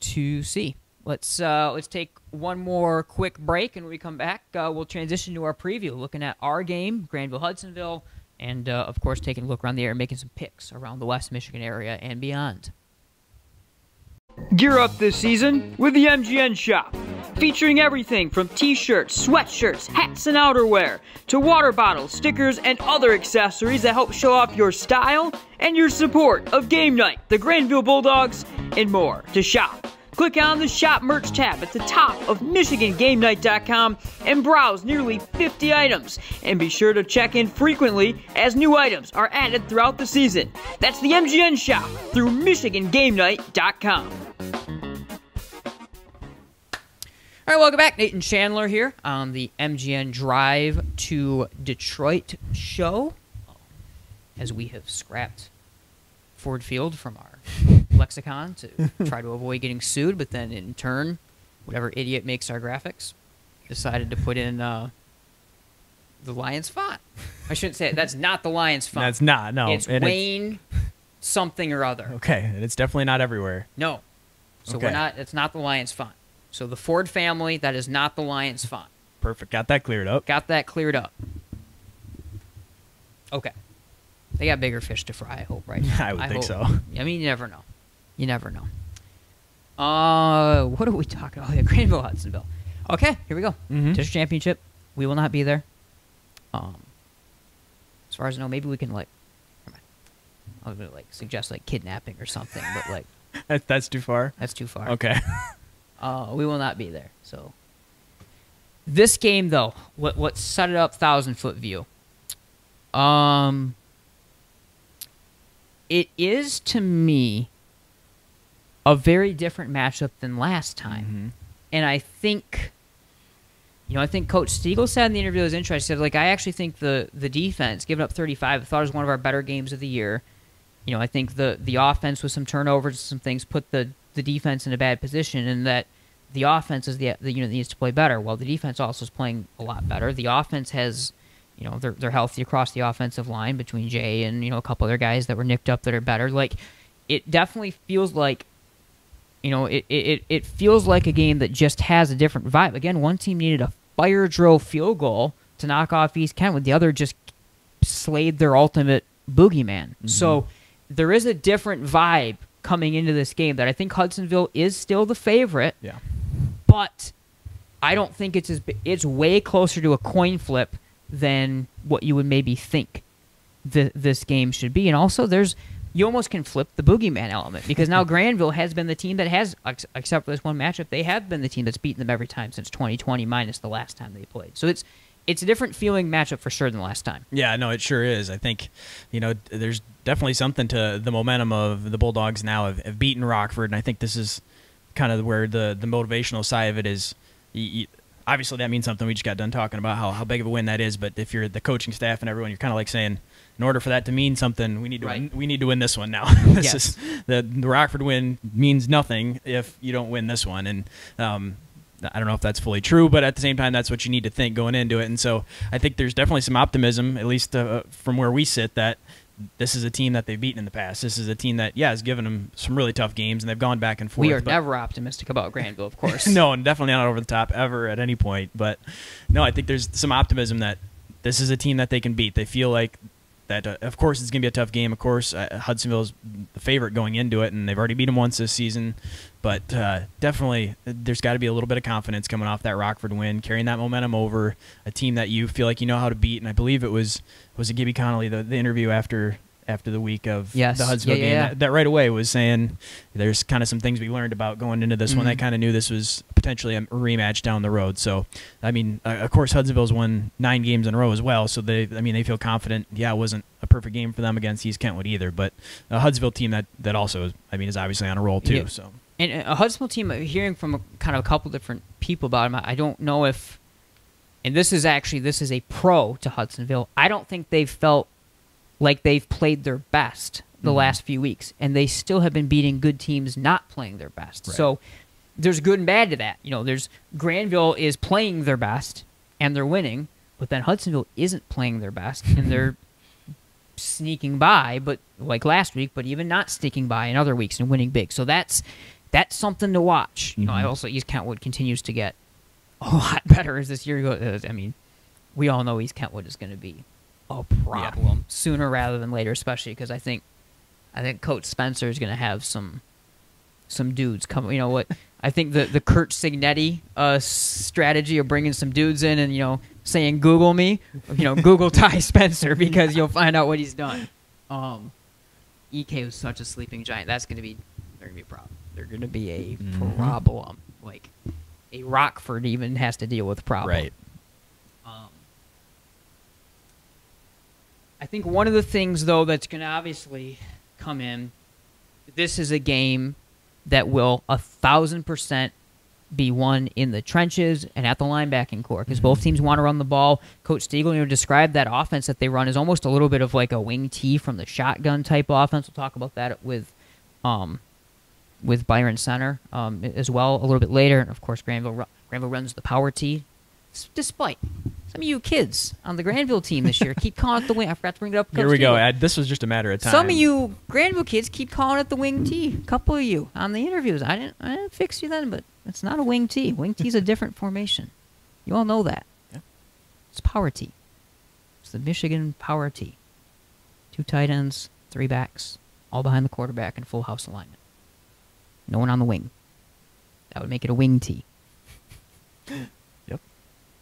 to see. Let's uh, let's take one more quick break, and when we come back, uh, we'll transition to our preview, looking at our game, Grandville Hudsonville, and uh, of course taking a look around the area, making some picks around the West Michigan area and beyond. Gear up this season with the MGN Shop, featuring everything from t-shirts, sweatshirts, hats, and outerwear to water bottles, stickers, and other accessories that help show off your style and your support of Game Night, the Grandville Bulldogs, and more. To shop, click on the Shop Merch tab at the top of MichiganGameNight.com and browse nearly 50 items. And be sure to check in frequently as new items are added throughout the season. That's the MGN Shop through MichiganGameNight.com. All right, welcome back. Nathan Chandler here on the MGN Drive to Detroit show. As we have scrapped Ford Field from our lexicon to try to avoid getting sued, but then in turn, whatever idiot makes our graphics decided to put in uh, the Lions font. I shouldn't say it. That's not the Lions font. That's not. No, It's and Wayne something or other. Okay, and it's definitely not everywhere. No. So Okay. we're not. It's not the Lions font. So the Ford family, that is not the Lions font. Perfect. Got that cleared up. Got that cleared up. Okay. They got bigger fish to fry. I hope, right? I would think hope. so. I mean, you never know. You never know. Uh, what are we talking about? Oh, yeah, Grandville, Hudsonville. Okay, here we go. Mhm. District championship. We will not be there. Um, as far as I know, maybe we can like. I was gonna like suggest like kidnapping or something, but like That, that's too far. that's too far. Okay. Uh, we will not be there. So this game, though, what what set it up thousand foot view. Um, it is to me a very different matchup than last time, mm-hmm. and I think. You know, I think Coach Stiegel said in the interview was interesting. Said like, I actually think the the defense, giving up 35, I thought it was one of our better games of the year. You know, I think the the offense with some turnovers, and some things put the the defense in a bad position, and that the offense is the the unit that needs to play better. While the defense also is playing a lot better. The offense has, you know, they're they're healthy across the offensive line between Jay and you know a couple other guys that were nicked up that are better. Like, it definitely feels like you know, it, it, it feels like a game that just has a different vibe. Again, one team needed a fire drill field goal to knock off East Kentwood. The other just slayed their ultimate boogeyman. Mm-hmm. So there is a different vibe coming into this game that I think Hudsonville is still the favorite. Yeah. But I don't think it's as it's way closer to a coin flip than what you would maybe think th- this game should be. And also, there's you almost can flip the boogeyman element because now Grandville has been the team that has, ex- except for this one matchup, they have been the team that's beaten them every time since 2020, minus the last time they played. So it's it's a different feeling matchup for sure than the last time. Yeah, no, it sure is. I think, you know, there's definitely something to the momentum of the Bulldogs now have, have beaten Rockford, and I think this is kind of where the the motivational side of it is. You, you, obviously, that means something. We just got done talking about how, how big of a win that is. But if you're the coaching staff and everyone, you're kind of like saying, in order for that to mean something, we need to win, we need to win this one now. this Yes. is the the Rockford win means nothing if you don't win this one, and um, I don't know if that's fully true, but at the same time, that's what you need to think going into it. And so I think there's definitely some optimism, at least uh, from where we sit, that this is a team that they've beaten in the past. This is a team that, yeah, has given them some really tough games, and they've gone back and forth. we are never optimistic about Grandville, of course. no, and definitely not over the top ever at any point. But no, I think there's some optimism that this is a team that they can beat. They feel like that. Uh, of course, it's going to be a tough game. Of course, uh, Hudsonville's the favorite going into it, and they've already beat them once this season. But uh, definitely, there's got to be a little bit of confidence coming off that Rockford win, carrying that momentum over a team that you feel like you know how to beat. And I believe it was was it Gibby Connolly the, the interview after after the week of Yes. the Hudsonville Yeah, game yeah. That, that right away was saying there's kind of some things we learned about going into this one Mhm. that kind of knew this was potentially a rematch down the road. So, I mean, uh, of course, Hudsonville's won nine games in a row as well. So they, I mean, they feel confident. Yeah, it wasn't a perfect game for them against East Kentwood either, but a Hudsonville team that that also, I mean, is obviously on a roll too. Yeah. So. And a Hudsonville team, uh, hearing from a, kind of a couple different people about them, I don't know if, and this is actually this is a pro to Hudsonville. I don't think they've felt like they've played their best the Mhm. last few weeks, and they still have been beating good teams not playing their best. Right. So there's good and bad to that. You know, there's Grandville is playing their best and they're winning, but then Hudsonville isn't playing their best and they're sneaking by, but like last week, but even not sneaking by in other weeks and winning big. So that's that's something to watch. You know, I Mhm. also East Kentwood continues to get a lot better as this year goes. I mean, we all know East Kentwood is going to be a problem sooner rather than later, especially because I think I think Coach Spencer is going to have some some dudes come. You know what? I think the the Curt Cignetti uh, strategy of bringing some dudes in and you know saying Google me, you know Google Ty Spencer because you'll find out what he's done. Um, Ek was such a sleeping giant. That's going to be they're going to be a problem. They're going to be a Mhm. problem. Like a Rockford even has to deal with problem. Right. I think one of the things, though, that's going to obviously come in, this is a game that will a thousand percent be won in the trenches and at the linebacking core because both teams want to run the ball. Coach Stiegel you know, described that offense that they run as almost a little bit of like a wing T from the shotgun type offense. We'll talk about that with um, with Byron Center um, as well a little bit later. And of course, Grandville Grandville runs the power T, despite some of you kids on the Grandville team this year keep calling it the wing. I forgot to bring it up. Here Coach we go. Ed. This was just a matter of time. Some of you Grandville kids keep calling it the wing T. A couple of you on the interviews. I didn't, I didn't fix you then, but it's not a wing T. Wing T is a different formation. You all know that. Yeah. It's power T. It's the Michigan power T. Two tight ends, three backs, all behind the quarterback in full house alignment. No one on the wing. That would make it a wing T.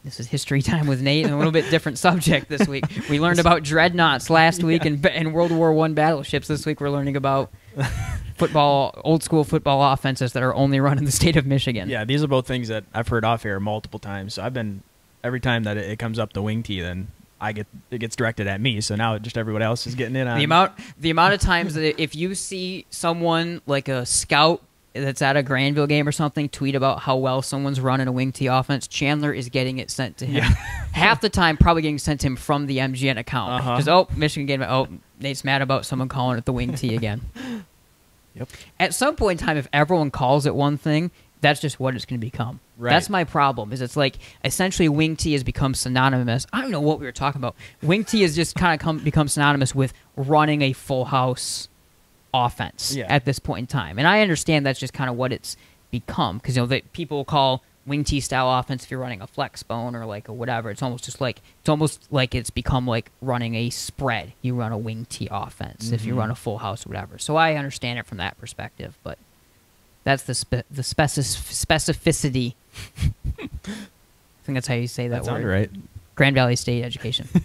This is history time with Nate, and a little bit different subject this week. We learned about dreadnoughts last week and, and World War One battleships. This week we're learning about football, old school football offenses that are only run in the state of Michigan. Yeah, these are both things that I've heard off air multiple times. So I've been every time that it, it comes up the wing tee, then I get it gets directed at me. So now just everyone else is getting in on The amount, the amount of times that if you see someone like a scout that's at a Grandville game or something tweet about how well someone's running a wing T offense, Chandler is getting it sent to him. Half the time, probably getting sent to him from the MGN account. Uh-huh. Because oh, Michigan game. Oh, Nate's mad about someone calling it the wing T again. Yep. At some point in time, if everyone calls it one thing, that's just what it's going to become. Right. That's my problem. Is it's like essentially wing T has become synonymous. I don't know what we were talking about. Wing T has just kind of come become synonymous with running a full house offense Yeah. at this point in time. And I understand that's just kind of what it's become because you know that people call wing T style offense if you're running a flex bone or like a whatever. It's almost just like it's almost like it's become like running a spread. You run a wing T offense if you Mhm. run a full house or whatever. So I understand it from that perspective, but that's the spe- the specif- specificity. I think that's how you say that, word. right. Grand Valley State education.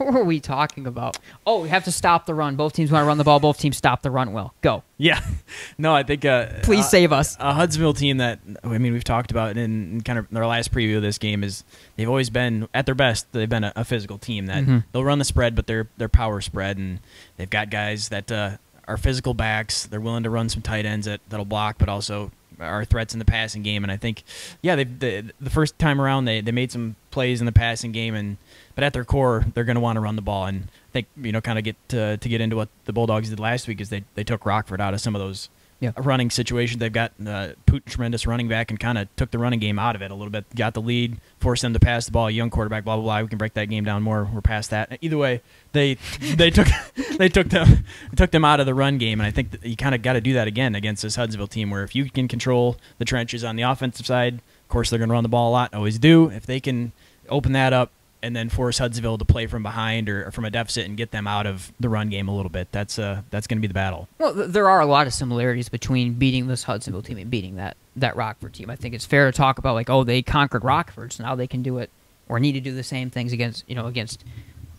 What were we talking about? Oh, we have to stop the run. Both teams want to run the ball. Both teams stop the run well. Go. Yeah, no, I think. Uh, Please uh, save us. A Hudsonville team that I mean we've talked about in, in kind of our last preview of this game is they've always been at their best. They've been a, a physical team that Mhm. they'll run the spread, but they're they're power spread, and they've got guys that uh, are physical backs. They're willing to run some tight ends that that'll block, but also are threats in the passing game. And I think, yeah, they the, the first time around they they made some plays in the passing game, and but at their core they're going to want to run the ball. And I think you know kind of get to, to get into what the Bulldogs did last week is they they took Rockford out of some of those Yeah. running situations. They've got uh, Putin, tremendous running back, and kind of took the running game out of it a little bit. Got the lead, forced them to pass the ball. Young quarterback, blah blah blah. We can break that game down more. We're past that. Either way, they they took they took them took them out of the run game, and I think that you kind of got to do that again against this Hudsonville team. Where if you can control the trenches on the offensive side, of course they're going to run the ball a lot. Always do. If they can open that up. And then force Hudsonville to play from behind or, or from a deficit and get them out of the run game a little bit. That's uh that's going to be the battle. Well, th- there are a lot of similarities between beating this Hudsonville team and beating that that Rockford team. I think it's fair to talk about like, oh, they conquered Rockford, so now they can do it or need to do the same things against you know against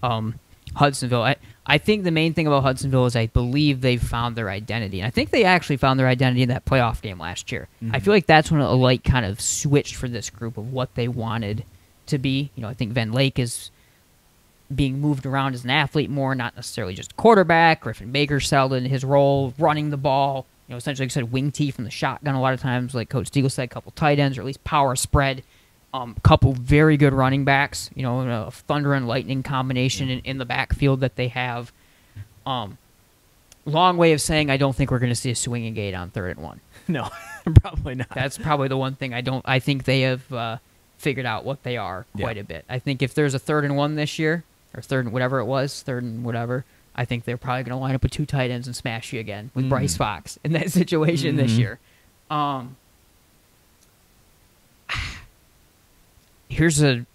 um, Hudsonville. I I think the main thing about Hudsonville is I believe they've found their identity, and I think they actually found their identity in that playoff game last year. I Mhm. feel like that's when a light kind of switched for this group of what they wanted to be. You know, I think Van Lake is being moved around as an athlete more, not necessarily just quarterback. Griffin Baker settled in his role, running the ball. You know, essentially, like I said, wing T from the shotgun a lot of times, like Coach Stiegel said, a couple tight ends or at least power spread. Um, couple very good running backs. You know, a thunder and lightning combination in, in the backfield that they have. Um, long way of saying I don't think we're going to see a swinging gate on third and one. No, probably not. That's probably the one thing I don't. I think they have uh, figured out what they are Yeah. quite a bit. I think if there's a third and one this year, or third and whatever it was, third and whatever, I think they're probably going to line up with two tight ends and smash you again with Mm. Bryce Fox in that situation this Mhm. year. Um, here's a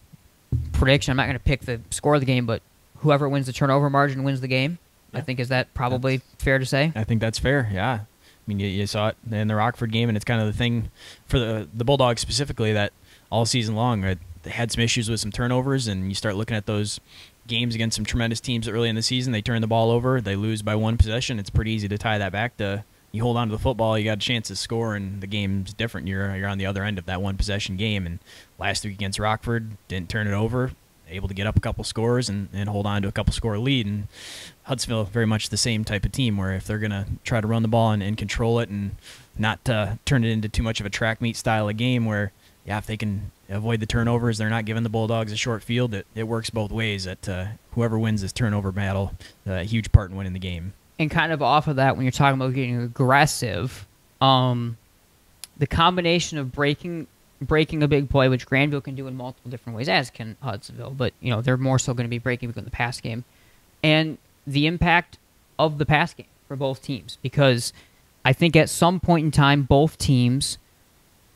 prediction. I'm not going to pick the score of the game, but whoever wins the turnover margin wins the game. I think is that probably fair to say? I think that's fair. Yeah. I mean, you, you saw it in the Rockford game, and it's kind of the thing for the the Bulldogs specifically that all season long they had some issues with some turnovers, and you start looking at those games against some tremendous teams early in the season. They turn the ball over, they lose by one possession. It's pretty easy to tie that back to you hold on to the football, you got a chance to score, and the game's different. You're you're on the other end of that one possession game. And last week against Rockford, didn't turn it over, able to get up a couple scores and, and hold on to a couple score lead. And Hudsonville, very much the same type of team where if they're going to try to run the ball and, and control it and not uh, turn it into too much of a track meet style of game where, yeah, if they can avoid the turnovers, they're not giving the Bulldogs a short field. It, it works both ways. That uh, whoever wins this turnover battle, uh, a huge part in winning the game. And kind of off of that, when you're talking about getting aggressive, um, the combination of breaking breaking a big play, which Grandville can do in multiple different ways, as can Hudsonville, but you know they're more so going to be breaking in the pass game, and the impact of the pass game for both teams because I think at some point in time both teams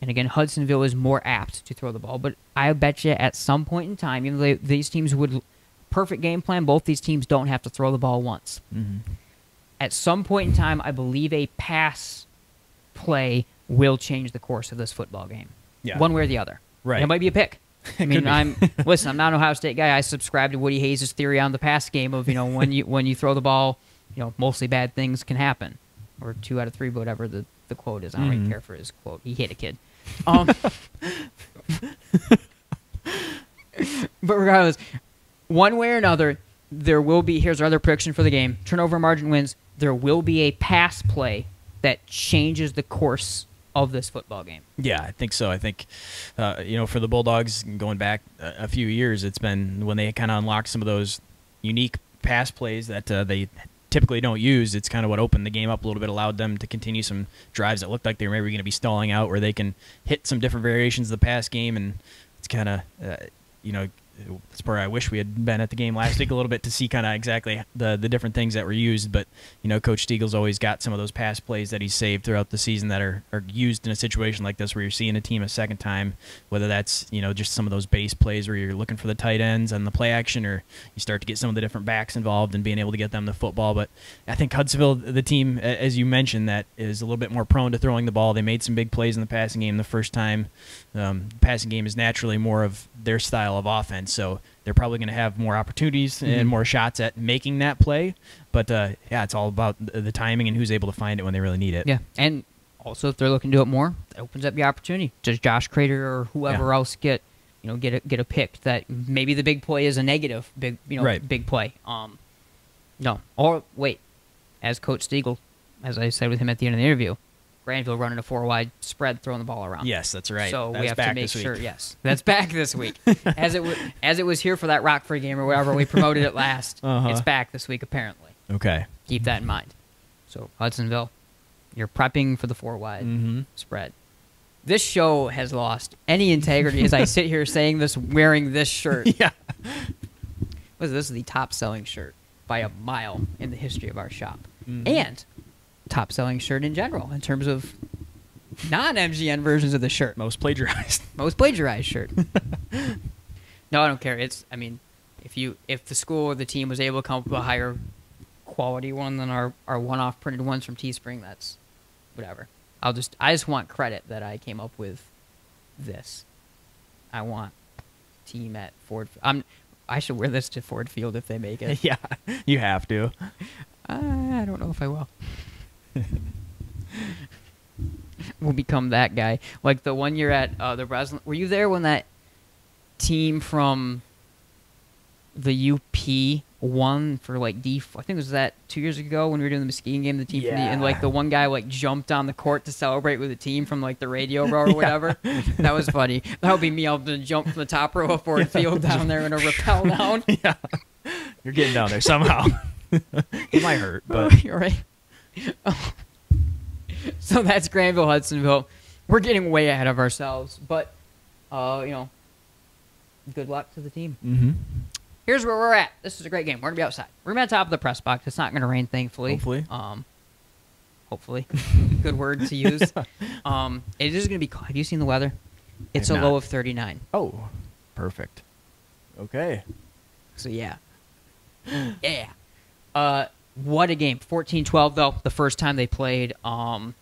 and again Hudsonville is more apt to throw the ball but I bet you at some point in time even though these teams would perfect game plan both these teams don't have to throw the ball once mm-hmm. at some point in time I believe a pass play will change the course of this football game yeah. one way or the other right it might be a pick I mean, I'm listen. I'm not an Ohio State guy. I subscribe to Woody Hayes' theory on the pass game of you know when you when you throw the ball, you know mostly bad things can happen, or two out of three, whatever the, the quote is. I don't Mhm. really care for his quote. He hit a kid. Um, but regardless, one way or another, there will be. Here's our other prediction for the game: turnover margin wins. There will be a pass play that changes the course of this football game. Yeah, I think so. I think, uh, you know, for the Bulldogs, going back a, a few years, it's been when they kind of unlocked some of those unique pass plays that uh, they typically don't use. It's kind of what opened the game up a little bit, allowed them to continue some drives that looked like they were maybe going to be stalling out, where they can hit some different variations of the pass game, and it's kind of, uh, you know. That's where I wish we had been at the game last week a little bit to see kind of exactly the the different things that were used. But you know, Coach Stiegel's always got some of those pass plays that he's saved throughout the season that are, are used in a situation like this where you're seeing a team a second time, whether that's you know just some of those base plays where you're looking for the tight ends and the play action, or you start to get some of the different backs involved and being able to get them the football. But I think Hudsonville, the team, as you mentioned, that is a little bit more prone to throwing the ball. They made some big plays in the passing game the first time. Um, passing game is naturally more of their style of offense, so they're probably going to have more opportunities Mhm. and more shots at making that play. But uh, yeah, it's all about the the timing and who's able to find it when they really need it. Yeah, and also if they're looking to do it more, that opens up the opportunity. Does Josh Crater or whoever Yeah. else get you know get a, get a pick that maybe the big play is a negative big you know Right. big play. Um, no, or wait, as Coach Stiegel, as I said with him at the end of the interview, Grandville running a four wide spread, throwing the ball around. Yes, that's right. So That's we have to make sure. Yes, that's back this week. as it was as it was here for that Rockford game or whatever we promoted it last. Uh-huh. It's back this week apparently. Okay. Keep that in mind. So Hudsonville, you're prepping for the four wide Mhm. spread. This show has lost any integrity as I sit here saying this wearing this shirt. yeah. Was this is the top selling shirt by a mile in the history of our shop. Mhm. And top selling shirt in general in terms of non MGN versions of the shirt. Most plagiarized. Most plagiarized shirt. no, I don't care. It's I mean, if you if the school or the team was able to come up with a higher quality one than our, our one off printed ones from Teespring, that's whatever. I'll just I just want credit that I came up with this. I want team at Ford. I'm I should wear this to Ford Field if they make it. yeah, you have to. I don't know if I will. we'll become that guy. Like the one year at uh, the Breslin. Were you there when that team from the UP won for like D? I think it was that two years ago when we were doing the Muskegon game. The team from the, and like the one guy like jumped on the court to celebrate with the team from like the radio row or whatever. that was funny. That would be me. I'll jump from the top row of Ford Field down there and a rappel down. yeah. You're getting down there somehow. it might hurt, but You're right. so that's Grandville Hudsonville. We're getting way ahead of ourselves, but uh, you know, good luck to the team. Mhm. Here's where we're at. This is a great game. We're gonna be outside. We're gonna be on top of the press box. It's not gonna rain, thankfully. Hopefully. Um, hopefully, good word to use. Um, it is gonna be. cold. Have you seen the weather? It's a have low of 39. oh, perfect. Okay. So yeah, yeah. Uh, what a game! 14-12 though. The first time they played. Um,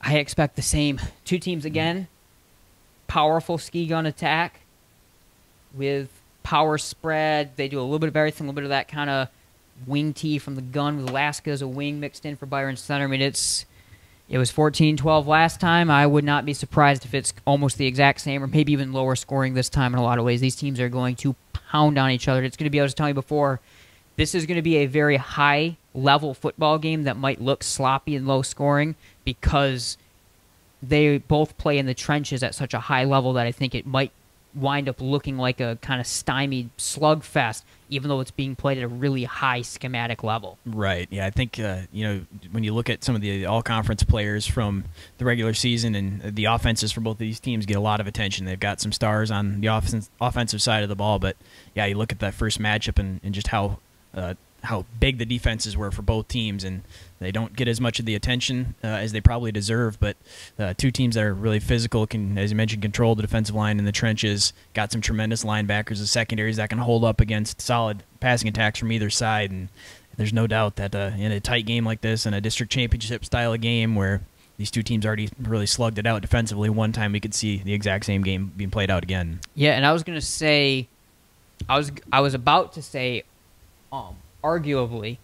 I expect the same. Two teams again. Powerful ski gun attack with power spread. They do a little bit of everything, a little bit of that kind of wing tee from the gun with Laska as a wing mixed in for Byron Center. I mean, it's it was 14-12 last time. I would not be surprised if it's almost the exact same or maybe even lower scoring this time in a lot of ways. These teams are going to pound on each other. It's going to be, I was telling you before, this is going to be a very high level football game that might look sloppy and low scoring because they both play in the trenches at such a high level that I think it might wind up looking like a kind of stymied slugfest, even though it's being played at a really high schematic level. Right. Yeah, I think uh, you know when you look at some of the all-conference players from the regular season and the offenses for both of these teams get a lot of attention. They've got some stars on the offensive side of the ball, but yeah, you look at that first matchup and, and just how uh, how big the defenses were for both teams, and they don't get as much of the attention uh, as they probably deserve. But uh, two teams that are really physical can, as you mentioned, control the defensive line in the trenches. Got some tremendous linebackers and secondaries that can hold up against solid passing attacks from either side. And there's no doubt that uh, in a tight game like this, in a district championship style of game where these two teams already really slugged it out defensively, one time we could see the exact same game being played out again. Yeah, and I was gonna say, I was I was about to say, um, arguably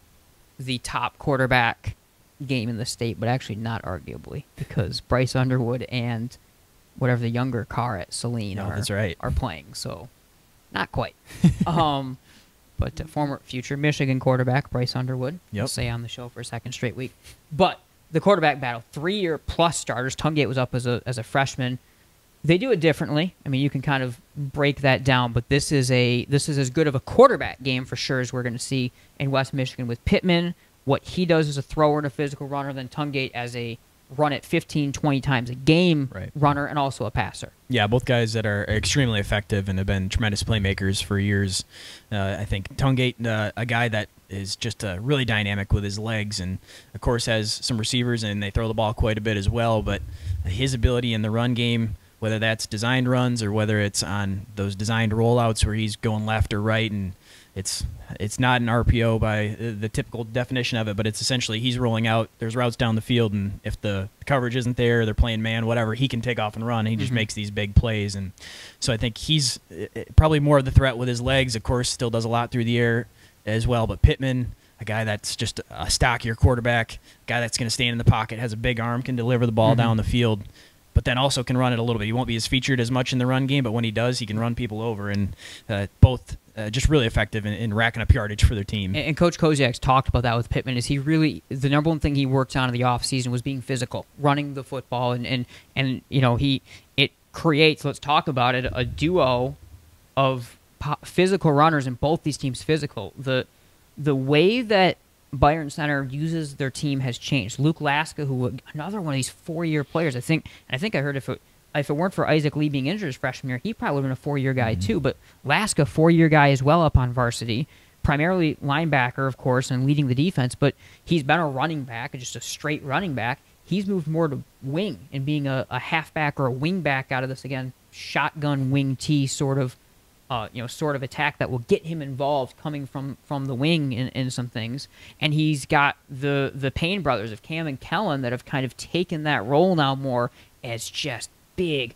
the top quarterback game in the state, but actually not arguably because Bryce Underwood and whatever the younger Carr at Saline No, are that's right. are playing. So not quite. um, but uh, former future Michigan quarterback Bryce Underwood. Yep. We'll say on the show for a second straight week. But the quarterback battle, three year plus starters. Tungate was up as a as a freshman. They do it differently. I mean, you can kind of break that down, but this is a this is as good of a quarterback game for sure as we're going to see in West Michigan with Pittman. What he does as a thrower and a physical runner, then Tungate as a run it 15, 20 times a game runner and also a passer. Yeah, both guys that are extremely effective and have been tremendous playmakers for years. Uh, I think Tungate, uh, a guy that is just uh, really dynamic with his legs, and of course has some receivers and they throw the ball quite a bit as well. But his ability in the run game, whether that's designed runs or whether it's on those designed rollouts where he's going left or right, and it's it's not an RPO by the typical definition of it, but it's essentially he's rolling out. There's routes down the field, and if the coverage isn't there, they're playing man, whatever. He can take off and run. And he just Mhm. makes these big plays, and so I think he's uh, probably more of the threat with his legs. Of course, still does a lot through the air as well. But Pittman, a guy that's just a stockier quarterback, guy that's going to stand in the pocket, has a big arm, can deliver the ball Mhm. down the field. But then also can run it a little bit. He won't be as featured as much in the run game, but when he does, he can run people over, and uh, both uh, just really effective in, in racking up yardage for their team. And, and Coach Koziak's talked about that with Pittman. Is he really the number one thing he worked on in the offseason was being physical, running the football, and and and you know he it creates. Let's talk about it. A duo of physical runners, and both these teams physical. The the way that Byron Center uses their team has changed. Luke Laska, who another one of these four year players, I think. And I think I heard if it if it weren't for Isaac Lee being injured his freshman year, he probably would have been a four year guy mm-hmm. too. But Laska, four year guy as well up on varsity. Primarily linebacker, of course, and leading the defense, but he's been a running back, just a straight running back. He's moved more to wing and being a, a halfback or a wing back out of this again, shotgun wing T sort of uh, you know, sort of attack that will get him involved coming from from the wing in, in some things. And he's got the the Payne brothers of Cam and Kellen that have kind of taken that role now more as just big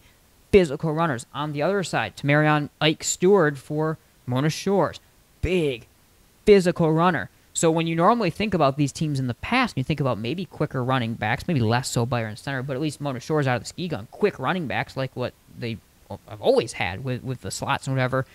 physical runners. On the other side, Tamarion Ike Stewart for Mona Shores, big physical runner. So when you normally think about these teams in the past, you think about maybe quicker running backs, maybe less so Byron Center, but at least Mona Shores out of the ski gun, quick running backs like what they have always had with, with the slots and whatever.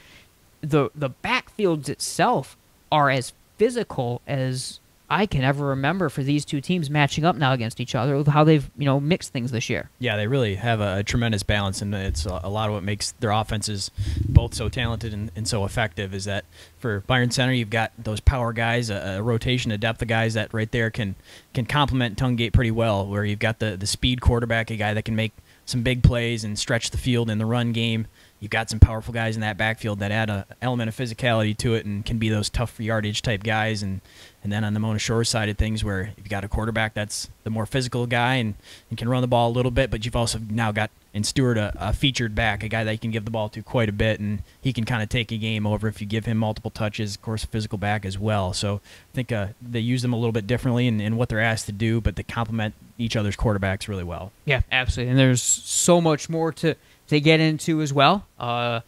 The the backfields itself are as physical as I can ever remember for these two teams matching up now against each other with how they've you know mixed things this year. Yeah, they really have a, a tremendous balance, and it's a, a lot of what makes their offenses both so talented and, and so effective. Is that for Byron Center, you've got those power guys, a, a rotation, a depth of guys that right there can can complement Tungate pretty well. Where you've got the the speed quarterback, a guy that can make some big plays and stretch the field in the run game. you've got some powerful guys in that backfield that add an element of physicality to it and can be those tough yardage type guys. And and then on the Mona Shore side of things, where you've got a quarterback that's the more physical guy and, and can run the ball a little bit, but you've also now got in Stewart a, a featured back, a guy that you can give the ball to quite a bit, and he can kind of take a game over if you give him multiple touches. Of course, a physical back as well. So I think uh, they use them a little bit differently in, in what they're asked to do, but they complement each other's quarterbacks really well. Yeah, absolutely. And there's so much more to to get into as well uh,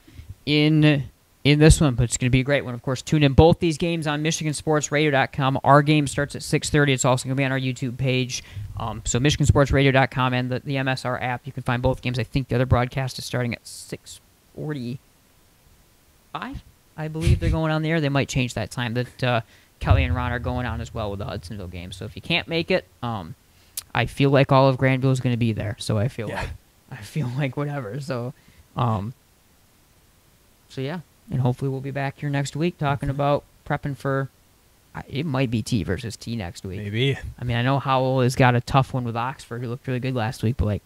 in in this one, but it's going to be a great one. Of course, tune in both these games on MichiganSportsRadio.com. Our game starts at 6:30. It's also going to be on our YouTube page. Um, so MichiganSportsRadio.com and the, the MSR app. You can find both games. I think the other broadcast is starting at 6:45. I believe they're going on the air. They might change that time. That uh, Kelly and Ron are going on as well with the Hudsonville game. So if you can't make it, um, I feel like all of Grandville is going to be there. So I feel Yeah. like I feel like whatever. So, um, so yeah, and hopefully we'll be back here next week talking about prepping for. It might be T versus T next week. Maybe. I mean, I know Howell has got a tough one with Oxford, who looked really good last week, but like,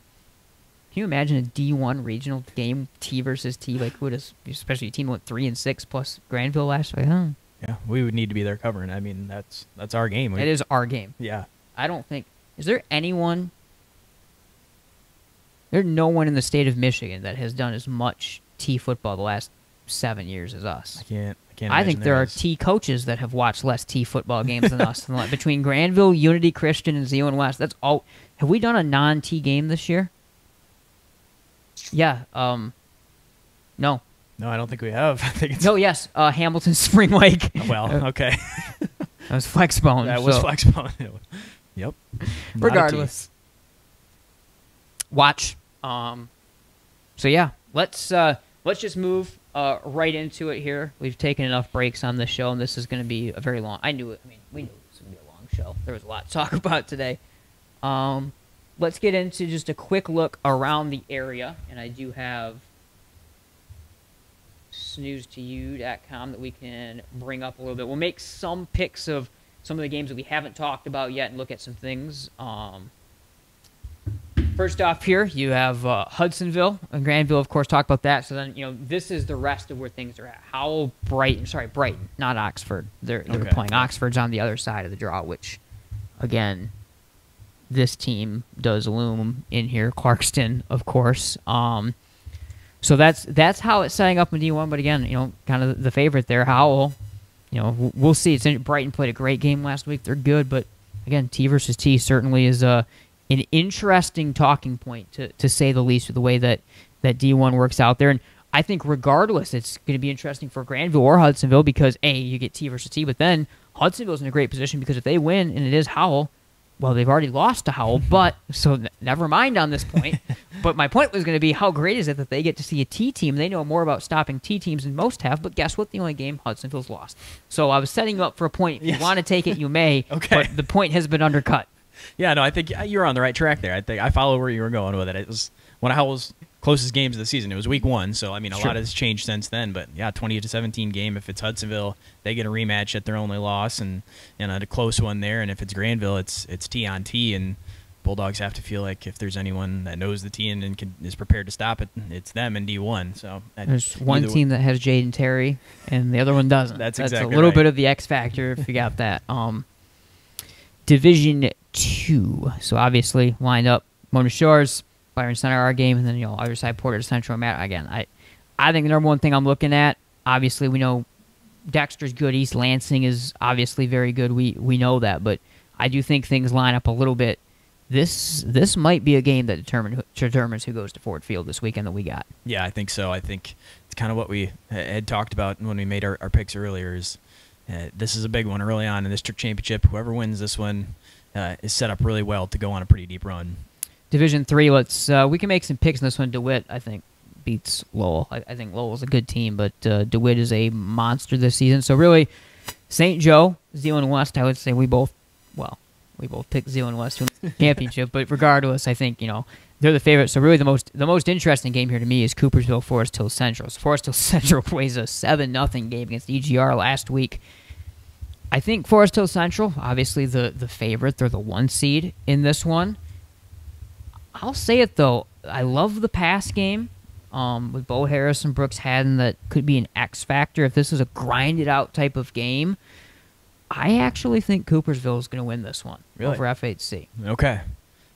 can you imagine a D one regional game T versus T? Like, who does especially a team went three and six plus Grandville last week? Huh? Yeah, we would need to be there covering. I mean, that's that's our game. We- It is our game. Yeah. I don't think is there anyone there's no one in the state of Michigan that has done as much T football the last seven years as us. I can't. I can't. I think imagine there are. T coaches that have watched less T football games than us. Like, Between Grandville, Unity Christian, and Zeeland West, that's all. Have we done a non T game this year? Yeah. Um. No. No, I don't think we have. I think it's No. Yes. Uh, Hamilton Spring Lake. well. Uh, Okay. that was Flexbone. that was so- flexible. yep. Not regardless watch um so yeah let's uh let's just move uh right into it here. We've taken enough breaks on this show and this is going to be a very long i knew it i mean we knew it was going to be a long show. There was a lot to talk about today. Um let's get into just a quick look around the area and i do have snooze2you.com that we can bring up a little bit. We'll make some picks of some of the games that we haven't talked about yet and look at some things. Um First off, here you have uh, Hudsonville and Grandville, of course, talk about that. So then, you know, this is the rest of where things are at. Howell, Brighton, sorry, Brighton, not Oxford. They're they're Okay. playing. Oxford's on the other side of the draw, which, again, this team does loom in here. Clarkston, of course. Um, so that's that's how it's setting up in D1. But again, you know, kind of the favorite there, Howell. You know, we'll see. It's Brighton played a great game last week. They're good, but again, T versus T certainly is uh, an interesting talking point to, to say the least with the way that that D1 works out there. And I think regardless, it's going to be interesting for Grandville or Hudsonville because a you get T versus T, but then Hudsonville's in a great position because if they win and it is Howell, well, they've already lost to Howell, but so n- never mind on this point. but my point was going to be how great is it that they get to see a T team? They know more about stopping T teams than most have, but guess what? The only game Hudsonville's lost. So I was setting you up for a point. If Yes. you want to take it, you may. Okay. But the point has been undercut. Yeah, no, I think you're on the right track there. I think I follow where you were going with it. It was one of Howell's closest games of the season. It was week one, so I mean, a Sure. lot has changed since then. But yeah, 20 to 17 game. If it's Hudsonville, they get a rematch at their only loss, and and a close one there. And if it's Grandville, it's it's T on T, and Bulldogs have to feel like if there's anyone that knows the T and, can, is prepared to stop it, it's them in D1. So I- There's one team that has Jaden Terry, and the other one doesn't. That's That's exactly a little right. bit of the X factor if you got that. Um, Division two. So obviously lined up Mona Shores, Byron Center, our game, and then you know other side Portage Central. Mattawan. I, I think the number one thing I'm looking at. Obviously, we know Dexter's good. East Lansing is obviously very good. We we know that, but I do think things line up a little bit. This this might be a game that determine, determines who goes to Ford Field this weekend that we got. Yeah, I think so. I think it's kind of what we had talked about when we made our, our picks earlier. Is uh, this is a big one early on in this district championship. Whoever wins this one uh, is set up really well to go on a pretty deep run. Division three. Let's uh, we can make some picks in this one. Dewitt, I think, beats Lowell. I, I think Lowell's a good team, but uh, Dewitt is a monster this season. So really, St. Joe, Zeeland West. I would say we both, well, we both picked Zeeland West to win championship. But regardless, I think you know they're the favorite. So really, the most the most interesting game here to me is Coopersville Forest Hill Central. So Forest Hill Central plays a seven nothing game against EGR last week. I think Forest Hill Central, obviously the the favorite. They're the one seed in this one. I'll say it though. I love the pass game. um, with Bo Harris and Brooks Haddon that could be an X factor if this is a grinded out type of game. I actually think Coopersville is going to win this one Really? over FHC. Okay.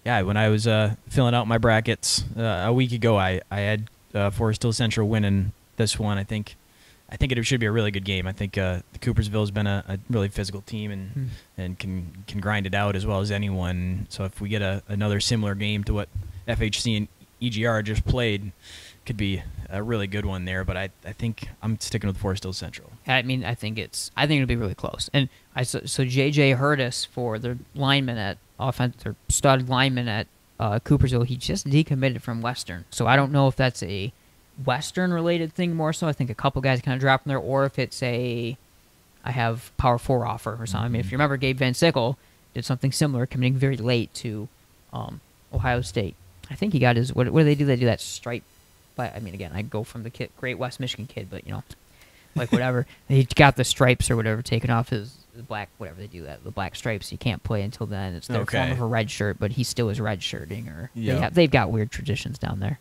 Yeah, when I was uh, filling out my brackets uh, a week ago, I I had uh, Forest Hill Central winning this one. I think I think it should be a really good game. I think uh, the Coopersville has been a, a really physical team and Hmm. and can can grind it out as well as anyone. So if we get a, another similar game to what FHC and EGR just played, could be a really good one there. But I I think I'm sticking with Forest Hill Central. I mean, I think it's. I think it'll be really close. And I so, so JJ Hurtis for the lineman at offense or stud lineman at uh, Coopersville. He just decommitted from Western, so I don't know if that's a Western related thing more so. I think a couple guys kind of dropped in there, or if it's a I have Power Four offer or something. I mean, if you remember, Gabe Van Sickle did something similar, committing very late to um, Ohio State. I think he got his. What, what do they do? They do that stripe. But I mean, again, I go from the kid, Great West Michigan kid, but you know, like whatever. he got the stripes or whatever taken off his his black whatever they do that the black stripes. He can't play until then. It's their form of a red shirt, but he still is red shirting. Or Yeah. they have, they've got weird traditions down there.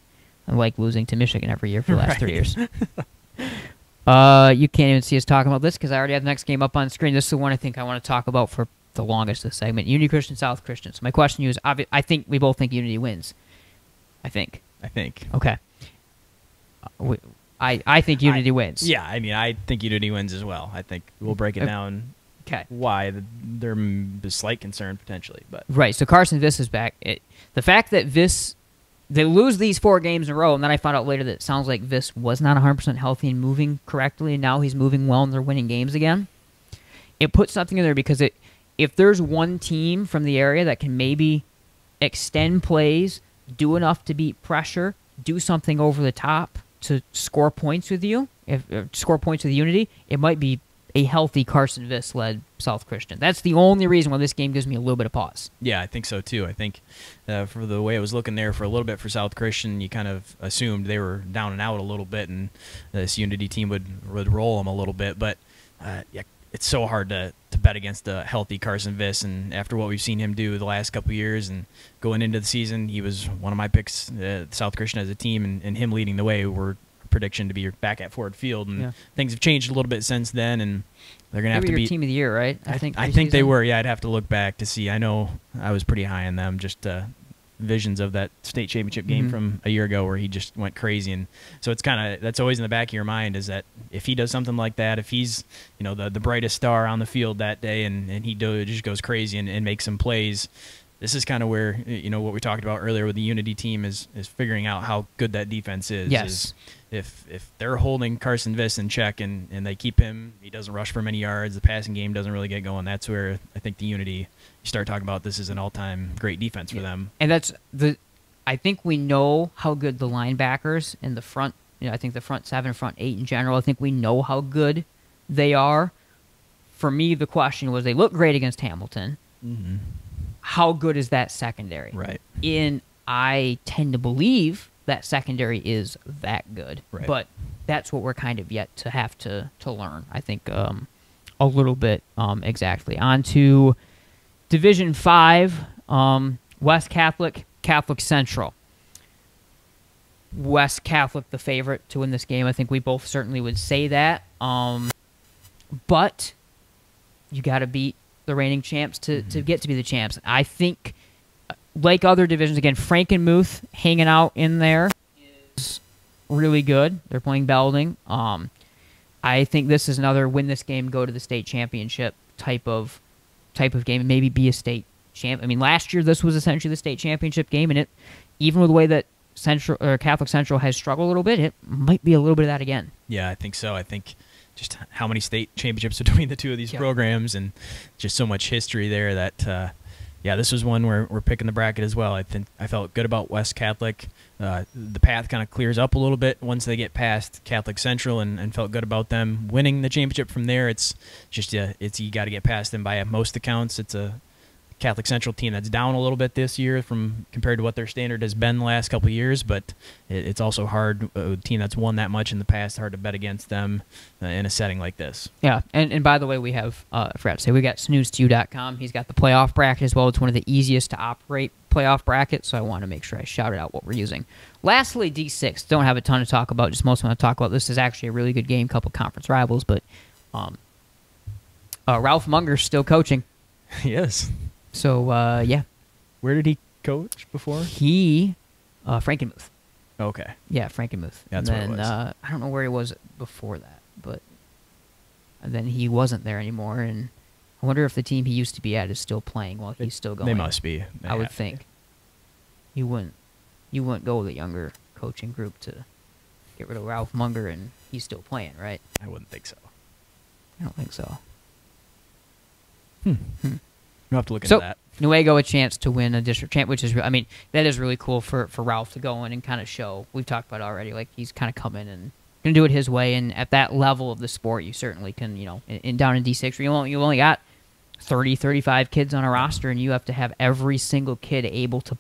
I like losing to Michigan every year for the last three years. uh, you can't even see us talking about this because I already have the next game up on screen. This is the one I think I want to talk about for the longest this segment. Unity Christian South Christian. So my question to you is: obvi- I think we both think Unity wins. I think. I think. Okay. Uh, we, I I think Unity wins. Yeah, I mean, I think Unity wins as well. I think we'll break it Uh, down. Okay. Why the, there slight concern potentially, but Right. So Carson Viss is back. It, the fact that Viss they lose these four games in a row, and then I found out later that it sounds like Viss was not 100% healthy and moving correctly, and now he's moving well and they're winning games again. It puts something in there because it if there's one team from the area that can maybe extend plays, do enough to beat pressure, do something over the top to score points with you, if uh, score points with Unity, it might be a healthy Carson Viss led South Christian. That's the only reason why this game gives me a little bit of pause. yeah, I think so too. I think uh, for the way it was looking there for a little bit for South Christian, you kind of assumed they were down and out a little bit, and this Unity team would would roll them a little bit. But uh, yeah, it's so hard to, to bet against a healthy Carson Viss, and after what we've seen him do the last couple years, and going into the season, he was one of my picks. Uh, South Christian as a team, and, and him leading the way were prediction to be back at Ford Field, and Yeah. things have changed a little bit since then, and they're gonna They have to be team of the year, right? I think I think they were. Yeah, I'd have to look back to see. I know I was pretty high on them. Just uh, visions of that state championship game Mhm. from a year ago where he just went crazy, and so it's kind of that's always in the back of your mind is that if he does something like that, if he's you know the the brightest star on the field that day, and and he do, just goes crazy and, and makes some plays. This is kind of where you know what we talked about earlier with the Unity team is is figuring out how good that defense is. Yes. is if if they're holding Carson Viss in check and, and they keep him, he doesn't rush for many yards. The passing game doesn't really get going. That's where I think the Unity you start talking about this is an all time great defense for them. And that's the. I think we know how good the linebackers in the front. You know, I think the front seven, front eight in general. I think we know how good they are. For me, the question was: they look great against Hamilton. Mm-hmm. How good is that secondary? Right. In I tend to believe that secondary is that good. Right. But that's what we're kind of yet to have to to learn. I think um, a little bit um, exactly. On to Division Five, um, West Catholic, Catholic Central. West Catholic the favorite to win this game. I think we both certainly would say that. Um, but you got to beat the reigning champs to, to get to be the champs. I think, like other divisions, again, Frankenmuth hanging out in there is really good. They're playing Belding. Um, I think this is another win this game, go to the state championship type of type of game, and maybe be a state champ. I mean, last year this was essentially the state championship game, and it even with the way that Central or Catholic Central has struggled a little bit, it might be a little bit of that again. Yeah, I think so. I think just how many state championships between the two of these Yeah. programs and just so much history there that uh, yeah, this was one where we're picking the bracket as well. I think I felt good about West Catholic. Uh, the path kind of clears up a little bit once they get past Catholic Central, and, and felt good about them winning the championship from there. It's just uh, it's you got to get past them by most accounts. It's a Catholic Central team that's down a little bit this year from compared to what their standard has been the last couple of years. But it, it's also hard a team that's won that much in the past. Hard to bet against them uh, in a setting like this. Yeah, and, and by the way, we have uh, I forgot to say we got snooze2.com. He's got the playoff bracket as well. It's one of the easiest to operate playoff brackets, so I want to make sure I shouted out what we're using. Lastly, D6. Don't have a ton to talk about. Just most want to talk about. This is actually a really good game. Couple conference rivals, but um, uh, Ralph Munger's still coaching. yes. So uh, yeah. Where did he coach before? He, uh, Frankenmuth. Okay. Yeah, Frankenmuth. That's and then, what it was. Uh, I don't know where he was before that, but then he wasn't there anymore. And I wonder if the team he used to be at is still playing while he's still going. They must be. They I would think. You wouldn't. You wouldn't go with a younger coaching group to get rid of Ralph Munger and he's still playing, right? I wouldn't think so. I don't think so. We'll have to look into so that. Nuevo a chance to win a district champ, which is I mean that is really cool for for Ralph to go in and kind of show. We've talked about it already, like he's kind of coming and gonna do it his way. And at that level of the sport, you certainly can. You know, in, in down in D six, you only you only got 30, 35 kids on a roster, and you have to have every single kid able to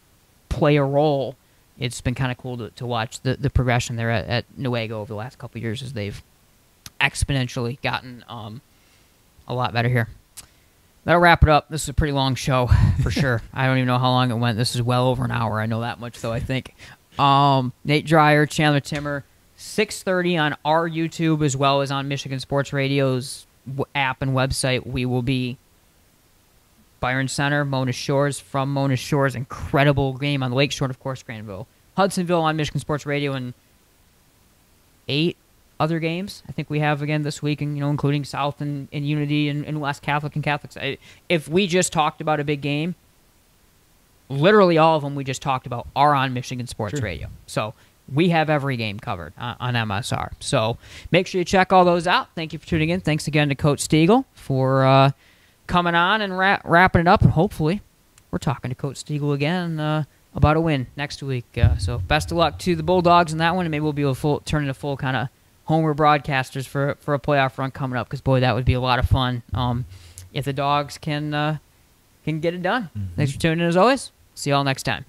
play a role. It's been kind of cool to, to watch the, the progression there at, at Nuevo over the last couple of years as they've exponentially gotten um, a lot better here. That'll wrap it up. This is a pretty long show for sure. I don't even know how long it went. This is well over an hour. I know that much though. I think. Um, Nate Dreyer, Chandler Timmer, six thirty on our YouTube as well as on Michigan Sports Radio's app and website. We will be Byron Center, Mona Shores from Mona Shores. Incredible game on the Lakeshore, and of course, Grandville, Hudsonville on Michigan Sports Radio, and eight other games I think we have again this week, and you know, including South and, and Unity and, and West Catholic and Catholics. I, if we just talked about a big game, literally all of them we just talked about are on Michigan Sports Sure. Radio. So we have every game covered uh, on MSR. So make sure you check all those out. Thank you for tuning in. Thanks again to Coach Stiegel for uh, coming on and wrap, wrapping it up. And hopefully, we're talking to Coach Stiegel again uh, about a win next week. Uh, so best of luck to the Bulldogs in that one, and maybe we'll be able to full, turn into full kind of homer broadcasters for for a playoff run coming up. Because boy, that would be a lot of fun um, if the Dogs can uh, can get it done. Thanks for tuning in as always. See y'all next time.